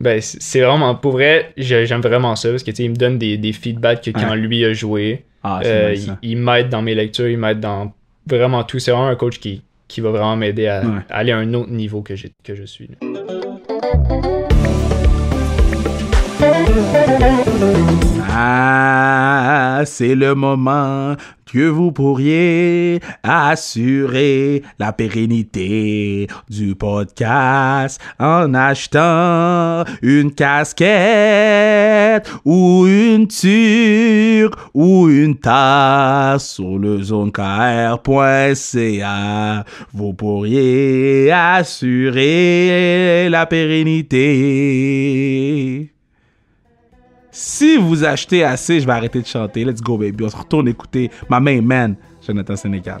Ben, c'est vraiment, pour vrai, j'ai- j'aime vraiment ça parce que, il me donne des, des feedbacks que quand Ouais. lui a joué, Ah, euh, nice, il, il m'aide dans mes lectures, il m'aide dans vraiment tout. C'est vraiment un coach qui, qui va vraiment m'aider à, Ouais. à aller à un autre niveau que, que je suis. là. Ah, c'est le moment que vous pourriez assurer la pérennité du podcast en achetant une casquette ou une tire ou une tasse sur le zonekr.ca. Vous pourriez assurer la pérennité. Si vous achetez assez, je vais arrêter de chanter. Let's go, baby. On se retourne écouter ma main man, Jonathan Sénégal.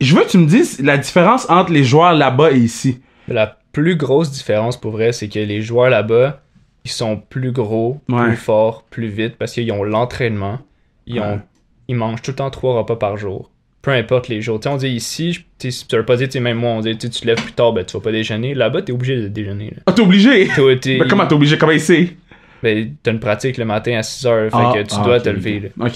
Je veux que tu me dises la différence entre les joueurs là-bas et ici. La plus grosse différence, pour vrai, c'est que les joueurs là-bas, ils sont plus gros, Ouais. plus forts, plus vite parce qu'ils ont l'entraînement. Ils, ont, ils mangent tout le temps trois repas par jour. Peu importe les jours. On dit ici, ça veut pas dire, même moi, on dit, tu te lèves plus tard, ben, tu vas pas déjeuner. Là-bas, t'es obligé de déjeuner. là. Ah, t'es obligé? T'es- Mais comment t'es obligé? Comment ici? ben, t'as une pratique le matin à 6 heures, fait Ah, que tu ah, dois te lever. là.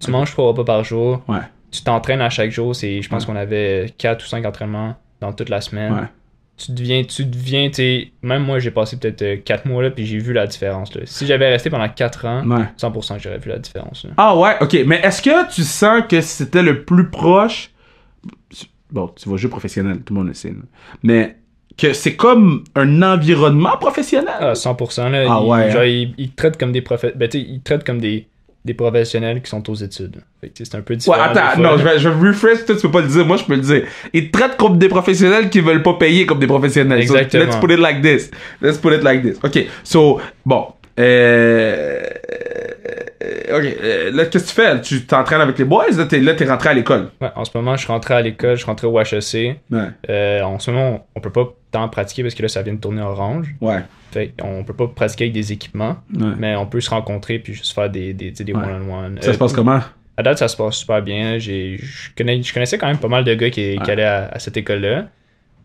Tu, manges trois repas par jour. Ouais. Tu t'entraînes à chaque jour. C'est, je pense Ouais. qu'on avait 4 ou 5 entraînements dans toute la semaine. Ouais. Tu deviens, tu deviens, tu sais, même moi j'ai passé peut-être 4 mois là, puis j'ai vu la différence. Là. Si j'avais resté pendant 4 ans, Ouais. 100% que j'aurais vu la différence. là. Ah ouais, ok. Mais est-ce que tu sens que c'était le plus proche... Bon, tu vas jouer professionnel, tout le monde le sait. là. Mais que c'est comme un environnement professionnel? Ah, 100%. Là, Ah ouais, genre, hein? traitent comme des profe... ben, tu sais, ils traitent comme des, des professionnels qui sont aux études. C'est un peu Ouais, différent. attends, des fois, non, je vais, je vais toi tu peux pas le dire, moi je peux le dire. Ils te traitent comme des professionnels qui veulent pas payer comme des professionnels. So, Exactement. let's put it like this. Let's put it like this. Ok, so, bon. Euh, ok, euh, là, qu'est-ce que tu fais? Tu t'entraînes avec les boys? Là, t'es, là, t'es rentré à l'école. Ouais, en ce moment, je suis rentré à l'école, je suis rentré au HEC. Ouais. Euh, en ce moment, on peut pas tant pratiquer parce que là, ça vient de tourner orange. Ouais. Fait on peut pas pratiquer avec des équipements, Ouais. mais on peut se rencontrer puis juste faire des, des, des one-on-one. Ça Euh, se passe comment? À date, ça se passe super bien. J'ai, je, connais, je connaissais quand même pas mal de gars qui, qui allaient à, à cette école-là.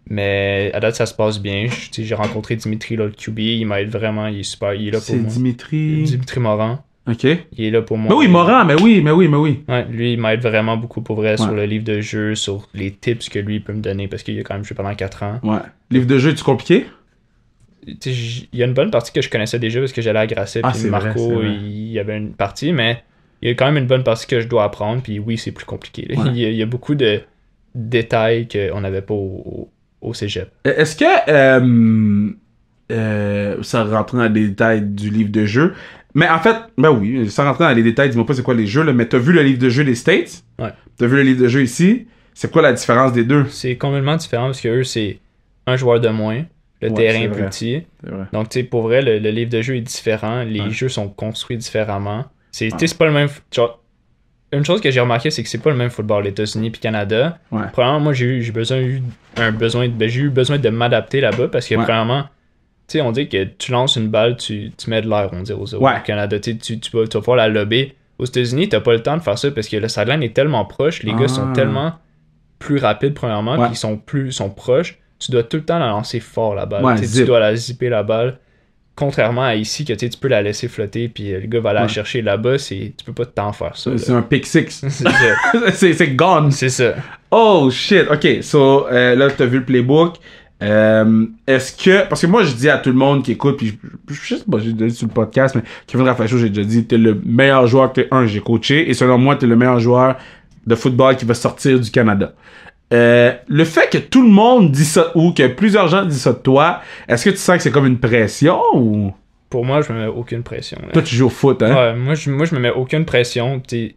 Mais à date, ça se passe bien. J'ai rencontré Dimitri, là, le QB. Il m'aide vraiment. Il est super. Il est là pour C'est moi. Dimitri. Dimitri Moran. Ok. Il est là pour moi. Mais oui, Moran, mais oui, mais oui, mais oui. Ouais, lui, il m'aide vraiment beaucoup pour vrai sur le livre de jeu, sur les tips que lui peut me donner parce qu'il a quand même joué pendant 4 ans. Ouais. Livre de jeu, es-tu compliqué? Il y a une bonne partie que je connaissais déjà parce que j'allais à Grasset, Ah, puis vrai, Marco, vrai. il y avait une partie, mais il y a quand même une bonne partie que je dois apprendre, puis oui, c'est plus compliqué. Ouais. Il, y a, il y a beaucoup de détails qu'on n'avait pas au, au, cégep. Euh, Est-ce que euh, euh, ça rentre dans les détails du livre de jeu? Mais en fait, ben oui, sans rentrer dans les détails, dis-moi pas c'est quoi les jeux, là, mais t'as vu le livre de jeu des States? Ouais. T'as vu le livre de jeu ici? C'est quoi la différence des deux? C'est complètement différent parce que eux, c'est un joueur de moins, le Ouais, terrain est plus vrai. petit. C'est vrai. Donc, tu sais, pour vrai, le, le livre de jeu est différent. Les Ouais. jeux sont construits différemment. C'est, Ouais. c'est pas le même. genre, une chose que j'ai remarqué, c'est que c'est pas le même football États-Unis puis Canada. Ouais. Premièrement, moi, j'ai eu, j'ai besoin, eu un besoin, de- ben, j'ai eu besoin de m'adapter là-bas parce que, premièrement, sais, on dit que tu lances une balle, tu, tu mets de l'air, on dit aux, au Ouais. Canada. Tu, tu, tu, vas, tu vas pouvoir la lober. Aux États-Unis, t'as pas le temps de faire ça parce que le sideline est tellement proche, les Ah. gars sont tellement plus rapides, premièrement, puis ils sont plus sont proches. Tu dois tout le temps la lancer fort, la balle. Ouais, Tu dois la zipper, la balle. Contrairement à ici, que tu peux la laisser flotter, puis euh, le gars va la Ouais. chercher là-bas, c'est tu peux pas t'en faire ça. C'est un pick six. C'est ça. c'est c'est gone. C'est ça. Oh shit, ok, so euh, là t'as vu le playbook. Euh, Est-ce que parce que moi je dis à tout le monde qui écoute puis je, je sais pas j'ai déjà dit sur le podcast mais Kevin Rafacho j'ai déjà dit t'es le meilleur joueur que un j'ai coaché et selon moi t'es le meilleur joueur de football qui va sortir du Canada. Euh, le fait que tout le monde dit ça ou que plusieurs gens disent ça de toi, est-ce que tu sens que c'est comme une pression ou? Pour moi, je me mets aucune pression. là. toi tu joues au foot hein? Ouais, moi, je, moi, je me mets aucune pression. sais,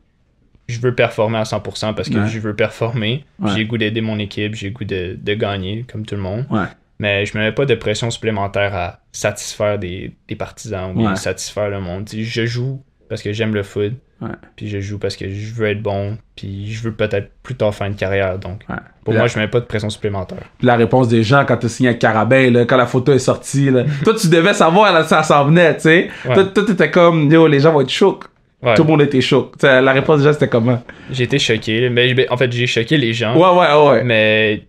Je veux performer à 100% parce que Ouais. je veux performer. Ouais. J'ai le goût d'aider mon équipe, j'ai le goût de, de gagner, comme tout le monde. Ouais. Mais je me mets pas de pression supplémentaire à satisfaire des, des partisans ou bien satisfaire le monde. Tu je joue parce que j'aime le foot. Ouais. Puis je joue parce que je veux être bon. Puis je veux peut-être plus tard faire une carrière. Donc, Ouais. pour Puis moi, la- je mets pas de pression supplémentaire. Puis la réponse des gens quand t'as signé avec Carabin, là, quand la photo est sortie, là. toi tu devais savoir là, ça s'en venait, tu sais. Ouais. Toi, toi t'étais comme, yo, les gens vont être chocs. Ouais. Tout le monde était choc. Tu sais, la réponse gens c'était comment? J'ai été choqué. Mais en fait, j'ai choqué les gens. Ouais, ouais, ouais. Mais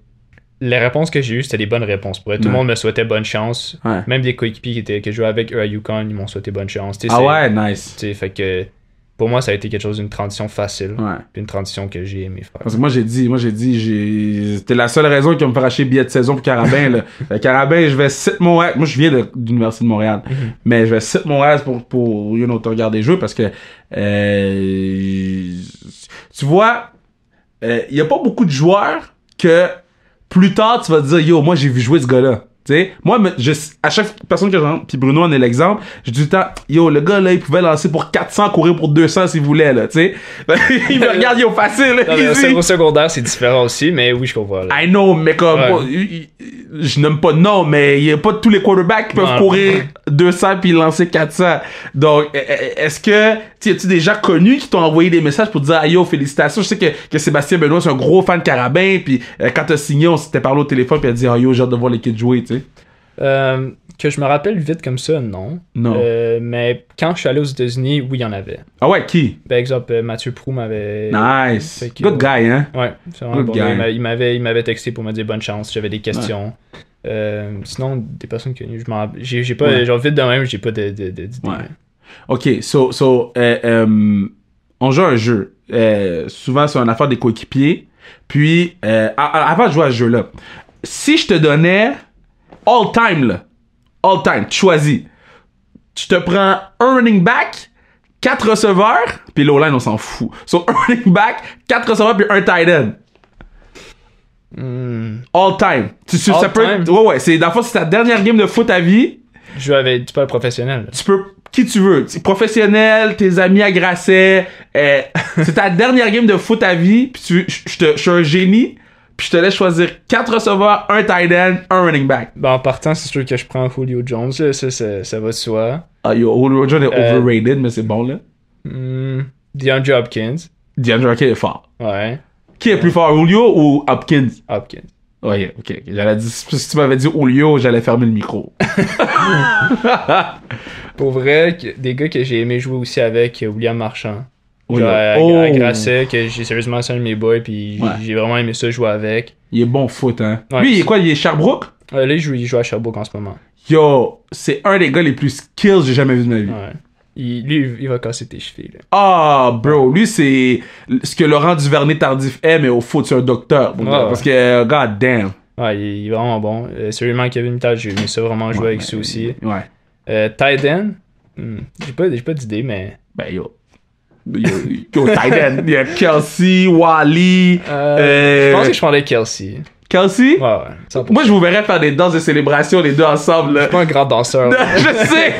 les réponses que j'ai eues, c'était des bonnes réponses. Pour vrai. Tout Ouais. le monde me souhaitait bonne chance. Ouais. Même des coéquipiers qui, étaient, que je jouais avec eux à Yukon, ils m'ont souhaité bonne chance. Ah ouais, nice. fait que pour moi, ça a été quelque chose d'une transition facile. Ouais. Puis une transition que j'ai aimé faire. Parce que moi j'ai dit, moi j'ai dit, j'ai, c'était la seule raison qui va me faire acheter billet de saison pour Carabin, là. Fait Carabin, je vais site Montréal. Moi je viens de, l'Université de Montréal. Mhm. Mais je vais site Montréal pour, pour, you know, te regarder jouer parce que, euh, tu vois, il y a pas beaucoup de joueurs que plus tard tu vas te dire, yo, moi j'ai vu jouer ce gars-là. Sais, moi, je, à chaque personne que j'entends, puis Bruno en est l'exemple, je dis tout le temps, yo, le gars là, il pouvait lancer pour 400, courir pour 200 s'il voulait, là, tu sais. il me regarde, yo, facile, Non, mais au secondaire, c'est différent aussi, mais oui, je comprends. là. I know, mais comme, Ouais. je n'aime pas de nom, mais il y a pas tous les quarterbacks qui peuvent Non. courir 200 puis lancer 400. Donc, e- e- est-ce que, tu des gens connus qui t'ont envoyé des messages pour te dire, ah yo, félicitations. Je sais que, que Sébastien Benoît, c'est un gros fan de Carabin, puis euh, quand t'as signé, on s'était parlé au téléphone, puis a dit, ah yo, j'ai hâte de voir kids jouer, tu sais. Euh, que je me rappelle vite comme ça, non. Non. Euh, mais quand je suis allé aux États-Unis, oui, il y en avait. Ah ouais, qui? Par exemple, euh, Mathieu Prou m'avait. Nice. fait que- Good guy, hein? Ouais, c'est vraiment Good bon. guy. Il m'a- Il m'avait, il m'avait texté pour me dire bonne chance, j'avais des questions. Euh, sinon, des personnes connues, je m'en rappelle- j'ai, j'ai pas, Ouais. genre vite de même, j'ai pas de, de. Ouais. Ok, so, so on joue à un jeu. Souvent, c'est une affaire des coéquipiers. Puis, avant de jouer à ce jeu-là, si je te donnais all time, là, all time, tu choisis. Tu te prends un running back, quatre receveurs, puis l'O-line, on s'en fout. So, un running back, quatre receveurs, puis un tight end. Hmm. All time. Tu, tu- All ça peut time? être- ouais, ouais, c'est, dans le fond, c'est ta dernière game de foot à vie. Je joue avec du pas professionnel. là. tu peux qui tu veux Tu- professionnel tes amis à Grasset euh, c'est ta dernière game de foot à vie puis tu je je te je suis un génie puis je te laisse choisir quatre receveurs un tight end un running back Ben, en partant, c'est sûr que je prends Julio Jones, là, ça, ça, ça va de soi. ah yo Julio Jones est Euh, overrated mais c'est bon là Hmm, DeAndre Hopkins. DeAndre Hopkins est fort. Ouais. Qui est plus fort, Julio ou Hopkins? Hopkins. Ouais, ok. J'allais dire, si tu m'avais dit Julio, j'allais fermer le micro. Pour vrai, des gars que j'ai aimé jouer aussi avec, euh, William Marchand. Genre, à, oh. à Grasset, que j'ai sérieusement c'est un de mes boys, puis j'ai- Ouais. j'ai vraiment aimé ça jouer avec. Il est bon foot, hein. Ouais. Lui, il est quoi? Il est Sherbrooke? Euh, là, il joue, il joue à Sherbrooke en ce moment. Yo, c'est un des gars les plus skills que j'ai jamais vu de ma vie. Ouais. Il, lui, il va casser tes chevilles. Ah, bro, lui, c'est ce que Laurent Duvernay Tardif est, mais au foot, c'est un docteur. Parce que, god damn. Ouais, il, il est vraiment bon. Euh, sérieusement, Kevin Mittal, j'ai aimé ça vraiment jouer avec ça aussi. Ouais. Euh, tight end, hmm, j'ai pas, j'ai pas d'idée, mais. Ben, yo. Yo. Il y a Kelsey, Wally. Euh, Euh, Je pense que je prendrais Kelsey. Kelsey? Ouais, ouais. 100%. Moi, je vous verrais faire des danses de célébration, les deux ensemble. là. Je suis pas un grand danseur. je sais!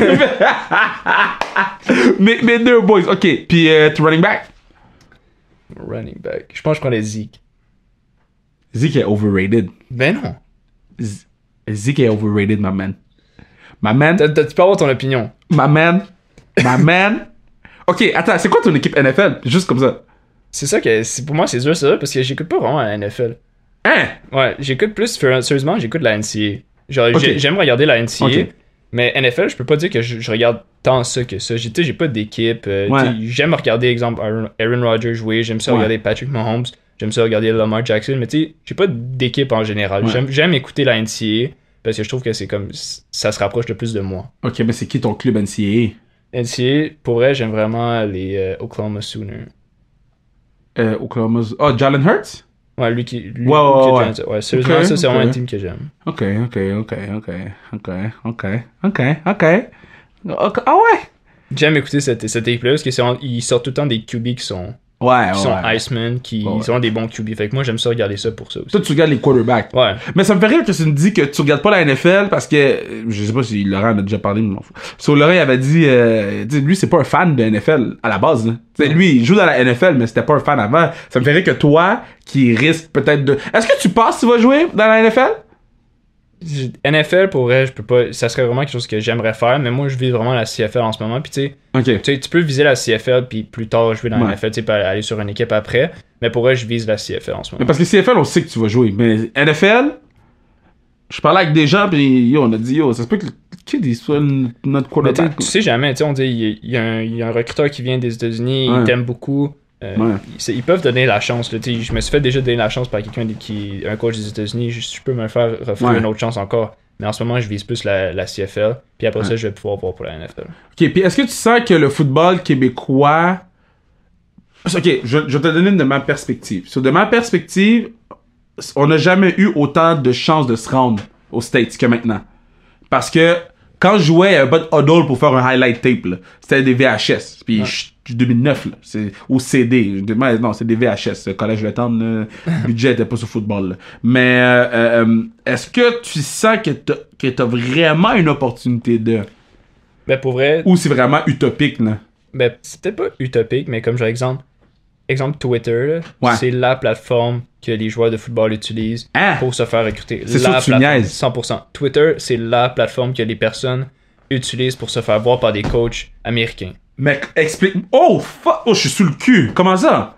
mais, mais deux boys. Ok, puis euh, tu running back? Running back. Je pense que je prendrais Zeke. Zeke est overrated. Ben non. Zeke est overrated, my man. My man. Tu peux avoir ton opinion. My man. My man. Ok, attends, c'est quoi ton équipe NFL? Juste comme ça. C'est ça que. Pour moi, c'est dur, ça, parce que j'écoute pas vraiment la NFL. Hein? Ouais, j'écoute plus, sérieusement, j'écoute la NCA. Genre, j'aime regarder la NCA, mais NFL, je peux pas dire que je, je regarde tant ça que ça. J'ai tu sais, j'ai pas d'équipe. euh, Ouais. J'aime regarder, exemple, Aaron, Aaron Rodgers jouer, j'aime ça Ouais. regarder Patrick Mahomes, j'aime ça regarder Lamar Jackson, mais tu sais, j'ai pas d'équipe en général. Ouais. J'aime- écouter la NCA, parce que je trouve que c'est comme. Ça se rapproche le plus de moi. Ok, mais c'est qui ton club NCAA? NCA, pour vrai, j'aime vraiment les euh, Oklahoma Sooners. Euh, Oklahoma. Oh, Jalen Hurts? Ouais, lui qui. Lui, Ouais, ouais, ouais. ouais, sérieusement, ça, c'est vraiment un team que j'aime. Ok, ok, ok, ok, ok, ok, ok, ok. Ok, Ah ouais? J'aime écouter cette, cette équipe-là parce qu'ils sortent tout le temps des QB qui sont, Ouais, qui ouais. sont Iceman, qui Ouais, sont des bons QB. Fait que moi, j'aime ça regarder ça pour ça aussi. Toi, tu regardes les quarterbacks. Ouais. Mais ça me fait rire que tu me dis que tu regardes pas la NFL parce que je sais pas si Laurent en a déjà parlé, mais m'en fous. So, Laurent il avait dit, euh, lui c'est pas un fan de NFL à la base. Là. Tu sais, Lui il joue dans la NFL mais c'était pas un fan avant. Ça me fait rire que toi qui risque peut-être de. Est-ce que tu penses que tu vas jouer dans la NFL? NFL, pour vrai, je peux pas. Ça serait vraiment quelque chose que j'aimerais faire, mais moi, je vis vraiment la CFL en ce moment. Puis tu tu sais, tu peux viser la CFL, puis plus tard jouer dans Ouais. la NFL, tu sais, aller sur une équipe après. Mais pour vrai, je vise la CFL en ce Mais moment. parce que CFL on sait que tu vas jouer, mais NFL, je parlais avec des gens puis yo on a dit yo ça se peut que kid soit notre Mais tu sais, quarterback. tu sais jamais, tu sais, on dit, il y, a- y un- il y a un recruteur qui vient des États-Unis, Ouais. il t'aime beaucoup. Euh, Ouais. ils, peuvent donner la chance. là, je me suis fait déjà donner la chance par quelqu'un qui un coach des États-Unis. Je, je peux me faire refaire Ouais. une autre chance encore. Mais en ce moment, je vise plus la, la CFL. Puis après Ouais. ça, je vais pouvoir voir pour la NFL. Ok, puis est-ce que tu sens que le football québécois. Ok, je, je vais te donner de ma perspective. De ma perspective, on n'a jamais eu autant de chances de se rendre aux States que maintenant. Parce que quand je jouais, il n'y avait pas de huddle pour faire un highlight tape. là. C'était des VHS. Puis je- 2009, là, c'est, ou CD. Non, c'est des VHS. Le collège de temps, le budget était pas sur football. là. Mais euh, euh, est-ce que tu sens que t'as, que t'as vraiment une opportunité de... Mais pour vrai, Ou c'est vraiment utopique, là? ben, c'est peut-être pas utopique, mais comme genre exemple, exemple Twitter, là, Ouais. c'est la plateforme que les joueurs de football utilisent Hein? pour se faire recruter. C'est que tu plateforme, niaises. 100%. Twitter, c'est la plateforme que les personnes utilisent pour se faire voir par des coachs américains. Mec, explique. Oh, fuck! Oh, je suis sous le cul. Comment ça?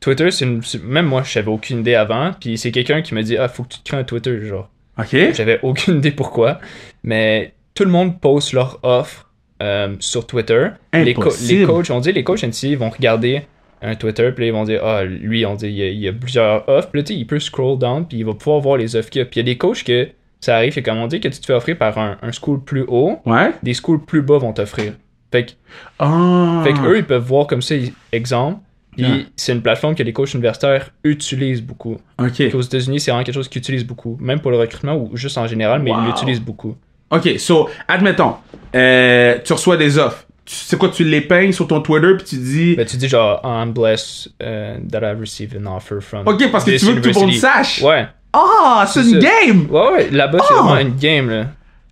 Twitter, c'est une... Même moi, je savais aucune idée avant. Puis c'est quelqu'un qui m'a dit Ah, faut que tu te crées un Twitter, genre. Ok. J'avais aucune idée pourquoi. Mais tout le monde poste leur offre euh, sur Twitter. Les, co- les coachs, on dit, les coachs NCAA vont regarder un Twitter, puis ils vont dire Ah, lui, on dit, il y a, il y a plusieurs offres. Puis là, tu sais, il peut scroll down, puis il va pouvoir voir les offres qu'il y a. Puis il y a des coachs que ça arrive, et comme on dit, que tu te fais offrir par un, un school plus haut, Ouais. des schools plus bas vont t'offrir. Fait que Ah. fait que eux, ils peuvent voir comme ça, exemple. Puis Ouais. c'est une plateforme que les coachs universitaires utilisent beaucoup. Ok. Puis aux États-Unis, c'est vraiment quelque chose qu'ils utilisent beaucoup. Même pour le recrutement ou juste en général, mais Wow. ils l'utilisent beaucoup. Ok, so, admettons, euh, tu reçois des offres. Tu sais quoi, tu les peignes sur ton Twitter, puis tu dis. Ben, tu dis genre, I'm blessed uh, that I received an offer from. ok, parce que tu veux que tout le monde sache. Ouais. Ah, c'est C'est une ça. game! Ouais, ouais. Là-bas, c'est Oh! vraiment une game, là.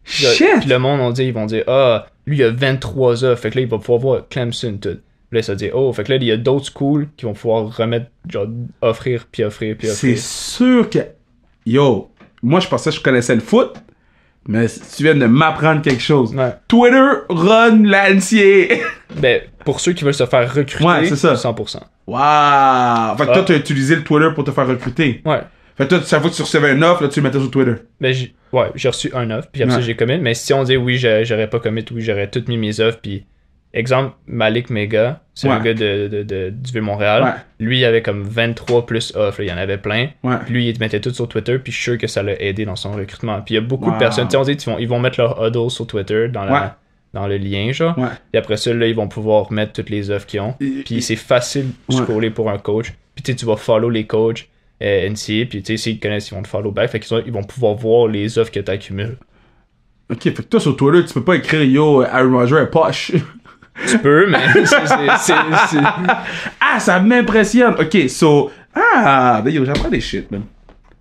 Shit! Puis le monde, on dit, ils vont dire, ah, lui, il a 23 offres. Fait que là, il va pouvoir voir Clemson, tout. Puis là, ça dit, oh, fait que là, il y a d'autres schools qui vont pouvoir remettre, genre, offrir, puis offrir, puis C'est offrir. sûr que. Yo, moi, je pensais que je connaissais le foot, Mais tu viens de m'apprendre quelque chose. Ouais. Twitter run l'entier. Ben, pour ceux qui veulent se faire recruter, Ouais, c'est ça. 100%. Waouh! Fait que toi, Ah. t'as utilisé le Twitter pour te faire recruter. Ouais. Fait que toi, chaque fois que tu recevais un offre, là, tu le mettais sur Twitter. Ben, j'ai, ouais, j'ai reçu un offre, puis après Ouais. ça, j'ai commit. Mais si on dit oui, j'aurais pas commit, oui, j'aurais tout mis mes offres, puis exemple, Malik Mega, c'est un Ouais. gars de, de, de- du Vieux-Montréal. Ouais. Lui, il avait comme 23 plus offres, là, il y en avait plein. Ouais. Puis lui, il mettait tout sur Twitter, puis je suis sûr que ça l'a aidé dans son recrutement. Puis il y a beaucoup Wow. de personnes, tu sais, on dit qu'ils vont, ils vont mettre leur huddle sur Twitter dans, la, dans le lien, genre. Ouais. Puis après ça, là, ils vont pouvoir mettre toutes les offres qu'ils ont. Et- Puis c'est facile de Ouais. scroller pour un coach. Puis tu vas follow les coachs euh, NCA, puis tu sais, s'ils connaissent, ils vont te follow back. Fait qu'ils ils vont pouvoir voir les offres que tu accumules. Ok, fait que toi, sur Twitter, tu peux pas écrire Yo, Aaron Rodgers est poche. Tu peux, mais c'est- ah, ça m'impressionne. Ok, so. Ah, ben yo, j'apprends des shit, man.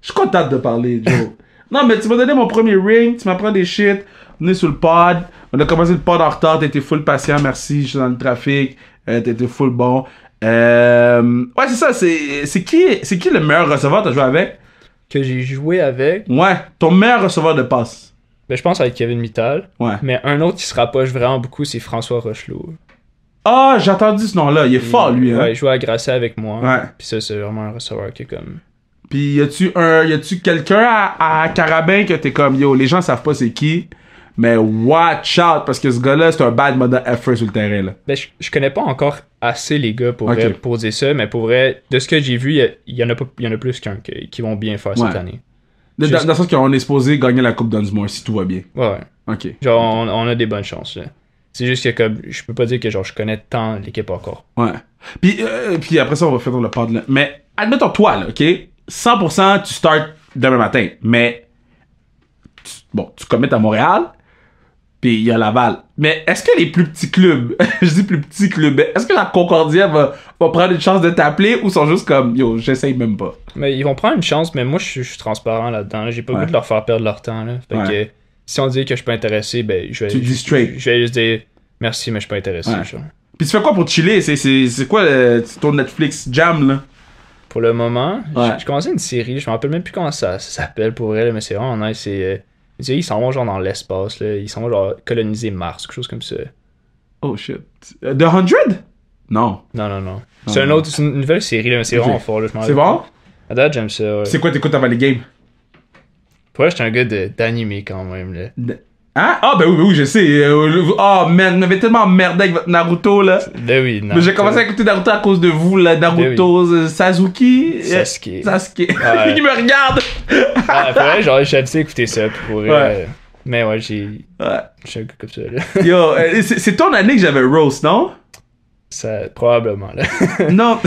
Je suis content de parler, Joe. non, mais tu m'as donné mon premier ring, tu m'apprends des shit. On est sur le pod. On a commencé le pod en retard, t'étais full patient, merci. Je suis dans le trafic. Euh, t'étais full bon. Euh, ouais, c'est ça, c'est qui, c'est qui le meilleur receveur que t'as joué avec? que j'ai joué avec, Ouais, ton meilleur receveur de passe. Ben, je pense avec Kevin Mittal. Ouais. Mais un autre qui se rapproche vraiment beaucoup, c'est François Rochelot. Ah, j'ai entendu ce nom-là. Il est fort, lui, hein. Ouais, il jouait à Grasset avec moi. Ouais. Puis ça, c'est vraiment un receveur qui est comme. Puis y a-tu un y a-tu quelqu'un à, à Carabin que t'es comme yo, les gens savent pas c'est qui, mais watch out parce que ce gars-là c'est un bad mother effort sur le terrain là. Ben, je, je connais pas encore assez les gars pour, Ok. vrai, pour dire ça, mais pour vrai, de ce que j'ai vu, il y en a pas, y en a plus qu'un qui, qui vont bien faire Ouais. cette année. Dans, dans le sens qu'on est supposé gagner la Coupe Dunsmore si tout va bien. Ouais, ouais. Ok. Genre, on, on a des bonnes chances, là. C'est juste que, comme, je peux pas dire que, genre, je connais tant l'équipe encore. Ouais. Puis euh, puis après ça on va faire dans le pod là. Mais admettons toi là, ok, 100% tu start demain matin, mais tu- bon tu commets à Montréal. Puis il y a Laval. Mais est-ce que les plus petits clubs, je dis plus petits clubs, est-ce que la Concordia va, va prendre une chance de t'appeler ou sont juste comme yo, j'essaye même pas? Mais ils vont prendre une chance, mais moi, je suis- transparent là-dedans. là. J'ai pas Ouais. goût de leur faire perdre leur temps, là. Fait Ouais. que, si on dit que je suis pas intéressé, ben, je vais. Tu dis je- straight. Je vais juste dire merci, mais je suis pas intéressé, Ouais. genre. Puis tu fais quoi pour chiller? C'est, quoi euh, ton Netflix jam, là? Pour le moment, j'ai j'ai commencé une série, je me rappelle même plus comment ça, ça s'appelle pour elle, mais c'est vraiment nice. C'est, sais, ils s'en vont genre dans l'espace, là. Ils s'en vont genre coloniser Mars, quelque chose comme ça. Oh shit. Euh, The 100? Non. Non, non, non. C'est un non. autre, c'est une nouvelle série, là, mais c'est vraiment fort, là. C'est bon? À date, j'aime ça, ouais. C'est quoi t'écoutes avant les games? Pour vrai, j'étais un gars d'animé quand même, là. Hein? Ah, ben oui, ben oui, je sais. Euh, oh, vous m'avez tellement emmerdé avec votre Naruto, là. Ben oui, non. Mais j'ai commencé à écouter Naruto à cause de vous, là. Naruto, euh, Sasuke. euh, Sasuke. Sasuke. Ouais. Il me regarde. Ah, pour vrai, genre, ça écouter ça, pour Ouais. euh, Mais ouais, j'ai. Ouais. Suis un comme ça, là. Yo, euh, c'est, ton année que j'avais Roast, non? Ça, probablement, là. Non,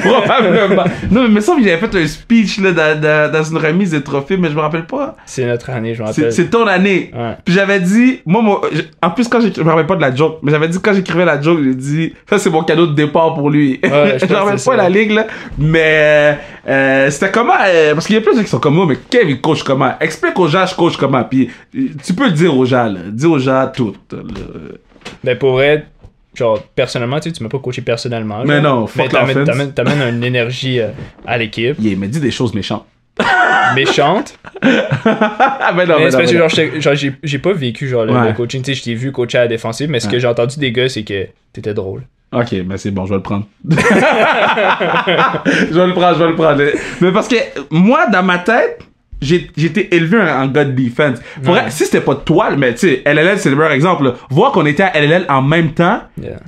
probablement. Non, mais il me semble qu'il avait fait un speech là, dans, dans, dans une remise de trophées, mais je me rappelle pas. c'est notre année, je me rappelle. c'est ton année. Ouais. Puis j'avais dit, moi, moi en plus, quand je me rappelle pas de la joke, mais j'avais dit, quand j'écrivais la joke, j'ai dit, ça c'est mon cadeau de départ pour lui. Ouais, je me rappelle pas ça. la ligue, là. Mais, euh, c'était comment, euh, parce qu'il y a plein de gens qui sont comme moi, mais Kev, il coach comment? Explique aux gens, je coach comment? Puis, tu peux le dire aux gens, là. Dis aux gens tout. là. Ben pour vrai, genre, personnellement, tu sais, tu m'as pas coaché personnellement. Mais genre. non, fuck Mais t'amènes, t'amènes, t'amènes une énergie euh, à l'équipe. Yeah, mais dis des choses méchantes. Méchante? ah, ben non, mais ben non, parce que ben genre, genre, j'ai, j'ai pas vécu genre le, Ouais. le coaching. Tu sais, je t'ai vu coacher à la défensive, mais ce que j'ai entendu des gars, c'est que t'étais drôle. Ok, ben c'est bon, je vais le prendre. je vais le prendre, je vais le prendre. Mais parce que moi, dans ma tête, j'ai été élevé en, gars de defense. Pour Ouais. si c'était pas toi, mais tu sais, LLL, c'est le meilleur exemple. là. Voir qu'on était à LLL en même temps, Yeah.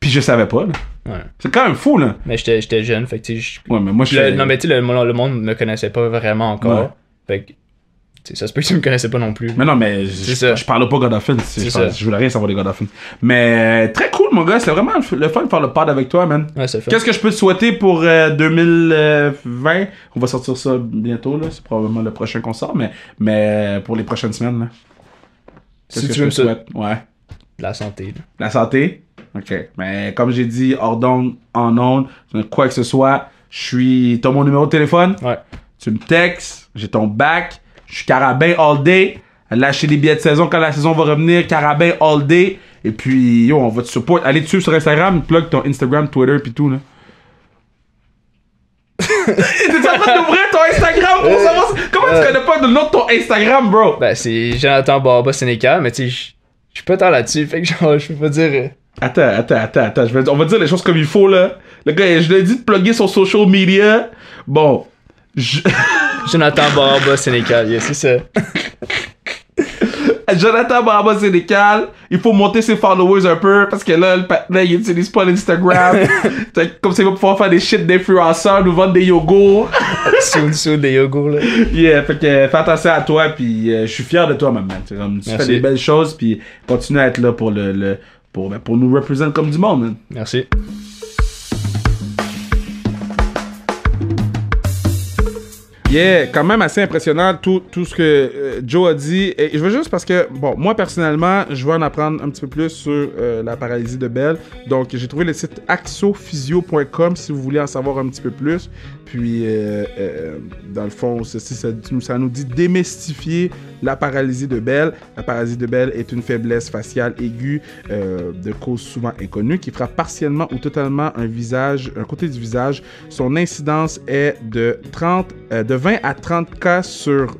puis je savais pas. Ouais. C'est quand même fou, là. Mais j'étais, jeune, fait que tu sais, je- Ouais, mais moi, je Le- suis. non, mais tu sais, le, le monde me connaissait pas vraiment encore. Ouais. Fait que, tu ça se peut que tu me connaissais pas non plus. Mais non, mais je, ça. je parle pas God Offense. C'est Je, voulais rien savoir des God Offense. Mais euh, très cool, mon gars. C'était vraiment le fun de faire le pod avec toi, man. Ouais, fun. Qu'est-ce que je peux te souhaiter pour euh, 2020 On va sortir ça bientôt, là. C'est probablement le prochain qu'on sort, mais, mais euh, pour les prochaines semaines, là. Si tu que veux je te me souhaite? Ouais. La santé, là. La santé? Ok. Mais comme j'ai dit, hors d'onde, en onde, quoi que ce soit, je suis. T'as mon numéro de téléphone? Ouais. Tu me textes, j'ai ton bac, je suis carabin all day. Lâcher les billets de saison quand la saison va revenir, carabin all day. Et puis, yo, on va te support. Allez suivre sur Instagram, plug ton Instagram, Twitter, puis tout, là. T'es en train d'ouvrir ton Instagram pour savoir. si- Comment tu connais pas le nom de ton Instagram, bro? Ben, c'est Jonathan Barba Sénécal, mais tu sais, je je suis pas tant là-dessus, fait que genre, je peux pas dire. euh, Attends, attends, attends, attends. On va dire les choses comme il faut, là. Le gars, je lui ai dit de plugger son social media. Bon. Je- Jonathan Barba Sénécal, yeah, c'est ça. Jonathan Barba Sénécal, il faut monter ses followers un peu parce que là, le patinet, il utilise pas l'Instagram. Comme ça, il va pouvoir faire des shit d'influenceurs, nous vendre des yogourts. Soon, soon, des yogourts, là. yeah, fait que fais attention à toi, puis euh, je suis fier de toi, maman. Comme, tu Merci. fais des belles choses, puis continue à être là pour le, le- pour, ben, pour nous représenter comme du monde, man. Merci. Yeah, quand même assez impressionnant tout, tout ce que euh, Joe a dit. Et je veux juste parce que, bon, moi personnellement, je veux en apprendre un petit peu plus sur euh, la paralysie de Bell. Donc, j'ai trouvé le site axophysio.com si vous voulez en savoir un petit peu plus. Puis, euh, dans le fond, ceci, ça, ça nous dit démystifier la paralysie de Bell. La paralysie de Bell est une faiblesse faciale aiguë de cause souvent inconnue qui frappe partiellement ou totalement un visage, un côté du visage. Son incidence est de 30, euh, de 20 à 30 cas sur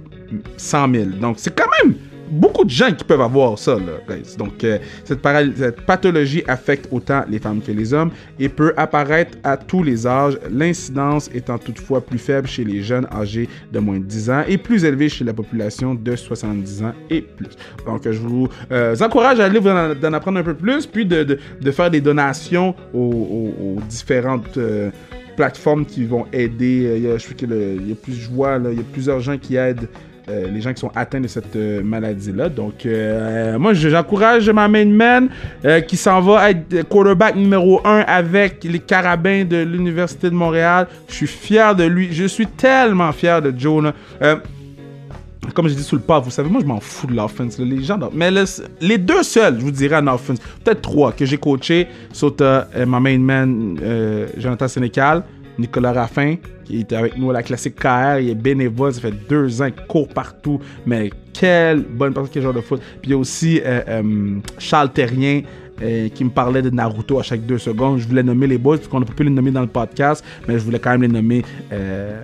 100 000. Donc, c'est quand même beaucoup de gens qui peuvent avoir ça, là, guys. Donc, euh, cette, pathologie affecte autant les femmes que les hommes et peut apparaître à tous les âges, l'incidence étant toutefois plus faible chez les jeunes âgés de moins de 10 ans et plus élevée chez la population de 70 ans et plus. Donc, je vous euh, encourage à aller vous en, apprendre un peu plus, puis de, faire des donations aux différentes... euh, plateformes qui vont aider. Euh, y a- je sais y a plus, vois, là, il y a plusieurs gens qui aident euh, les gens qui sont atteints de cette euh, maladie-là. Donc, moi, je- j'encourage ma main man qui s'en va être quarterback numéro 1 avec les Carabins de l'Université de Montréal. Je suis fier de lui. Je suis tellement fier de Joe. Comme j'ai dit sous le pas, vous savez, moi je m'en fous de l'offense. Les gens, mais le- les deux seuls, je vous dirais en offense, peut-être trois que j'ai coaché, sont euh, ma main man, euh, Jonathan Sénécal, Nicolas Raffin, qui était avec nous à la classique KR, il est bénévole, ça fait deux ans qu'il court partout, mais quelle bonne personne, quel genre de foot. Puis il y a aussi euh, euh, Charles Terrien, euh, qui me parlait de Naruto à chaque deux secondes. Je voulais nommer les boys, parce qu'on n'a pas pu les nommer dans le podcast, mais je voulais quand même les nommer euh,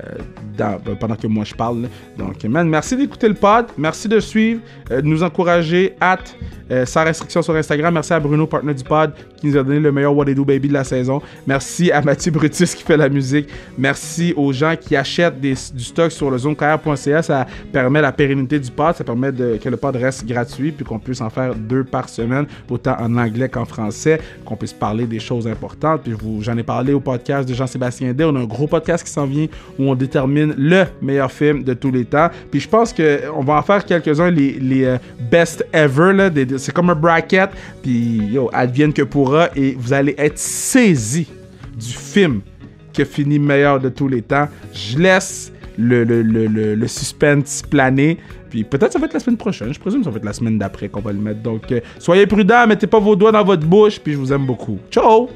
ben, pendant que moi je parle. Donc, man, merci d'écouter le pod, merci de suivre, euh, de nous encourager, at, euh, sans restriction sur Instagram. Merci à Bruno, partenaire du pod, qui nous a donné le meilleur What They Do Baby de la saison. Merci à Mathieu Brutus qui fait la musique. Merci aux gens qui achètent du stock sur le zonekr.ca. Ça permet la pérennité du pod, ça permet que le pod reste gratuit, puis qu'on puisse en faire deux par semaine, autant en anglais qu'en français, qu'on puisse parler des choses importantes. Puis j'en ai parlé au podcast de Jean-Sébastien Day. On a un gros podcast qui s'en vient où on détermine le meilleur film de tous les temps. Puis je pense qu'on va en faire quelques-uns, les, euh, best ever. C'est comme un bracket. Puis yo, advienne que pourra. Et vous allez être saisi du film qui a fini meilleur de tous les temps. Je laisse le, le, le, le suspense planer. Puis peut-être ça va être la semaine prochaine. Je présume ça va être la semaine d'après qu'on va le mettre. Donc euh, soyez prudents, mettez pas vos doigts dans votre bouche. Puis je vous aime beaucoup. Ciao!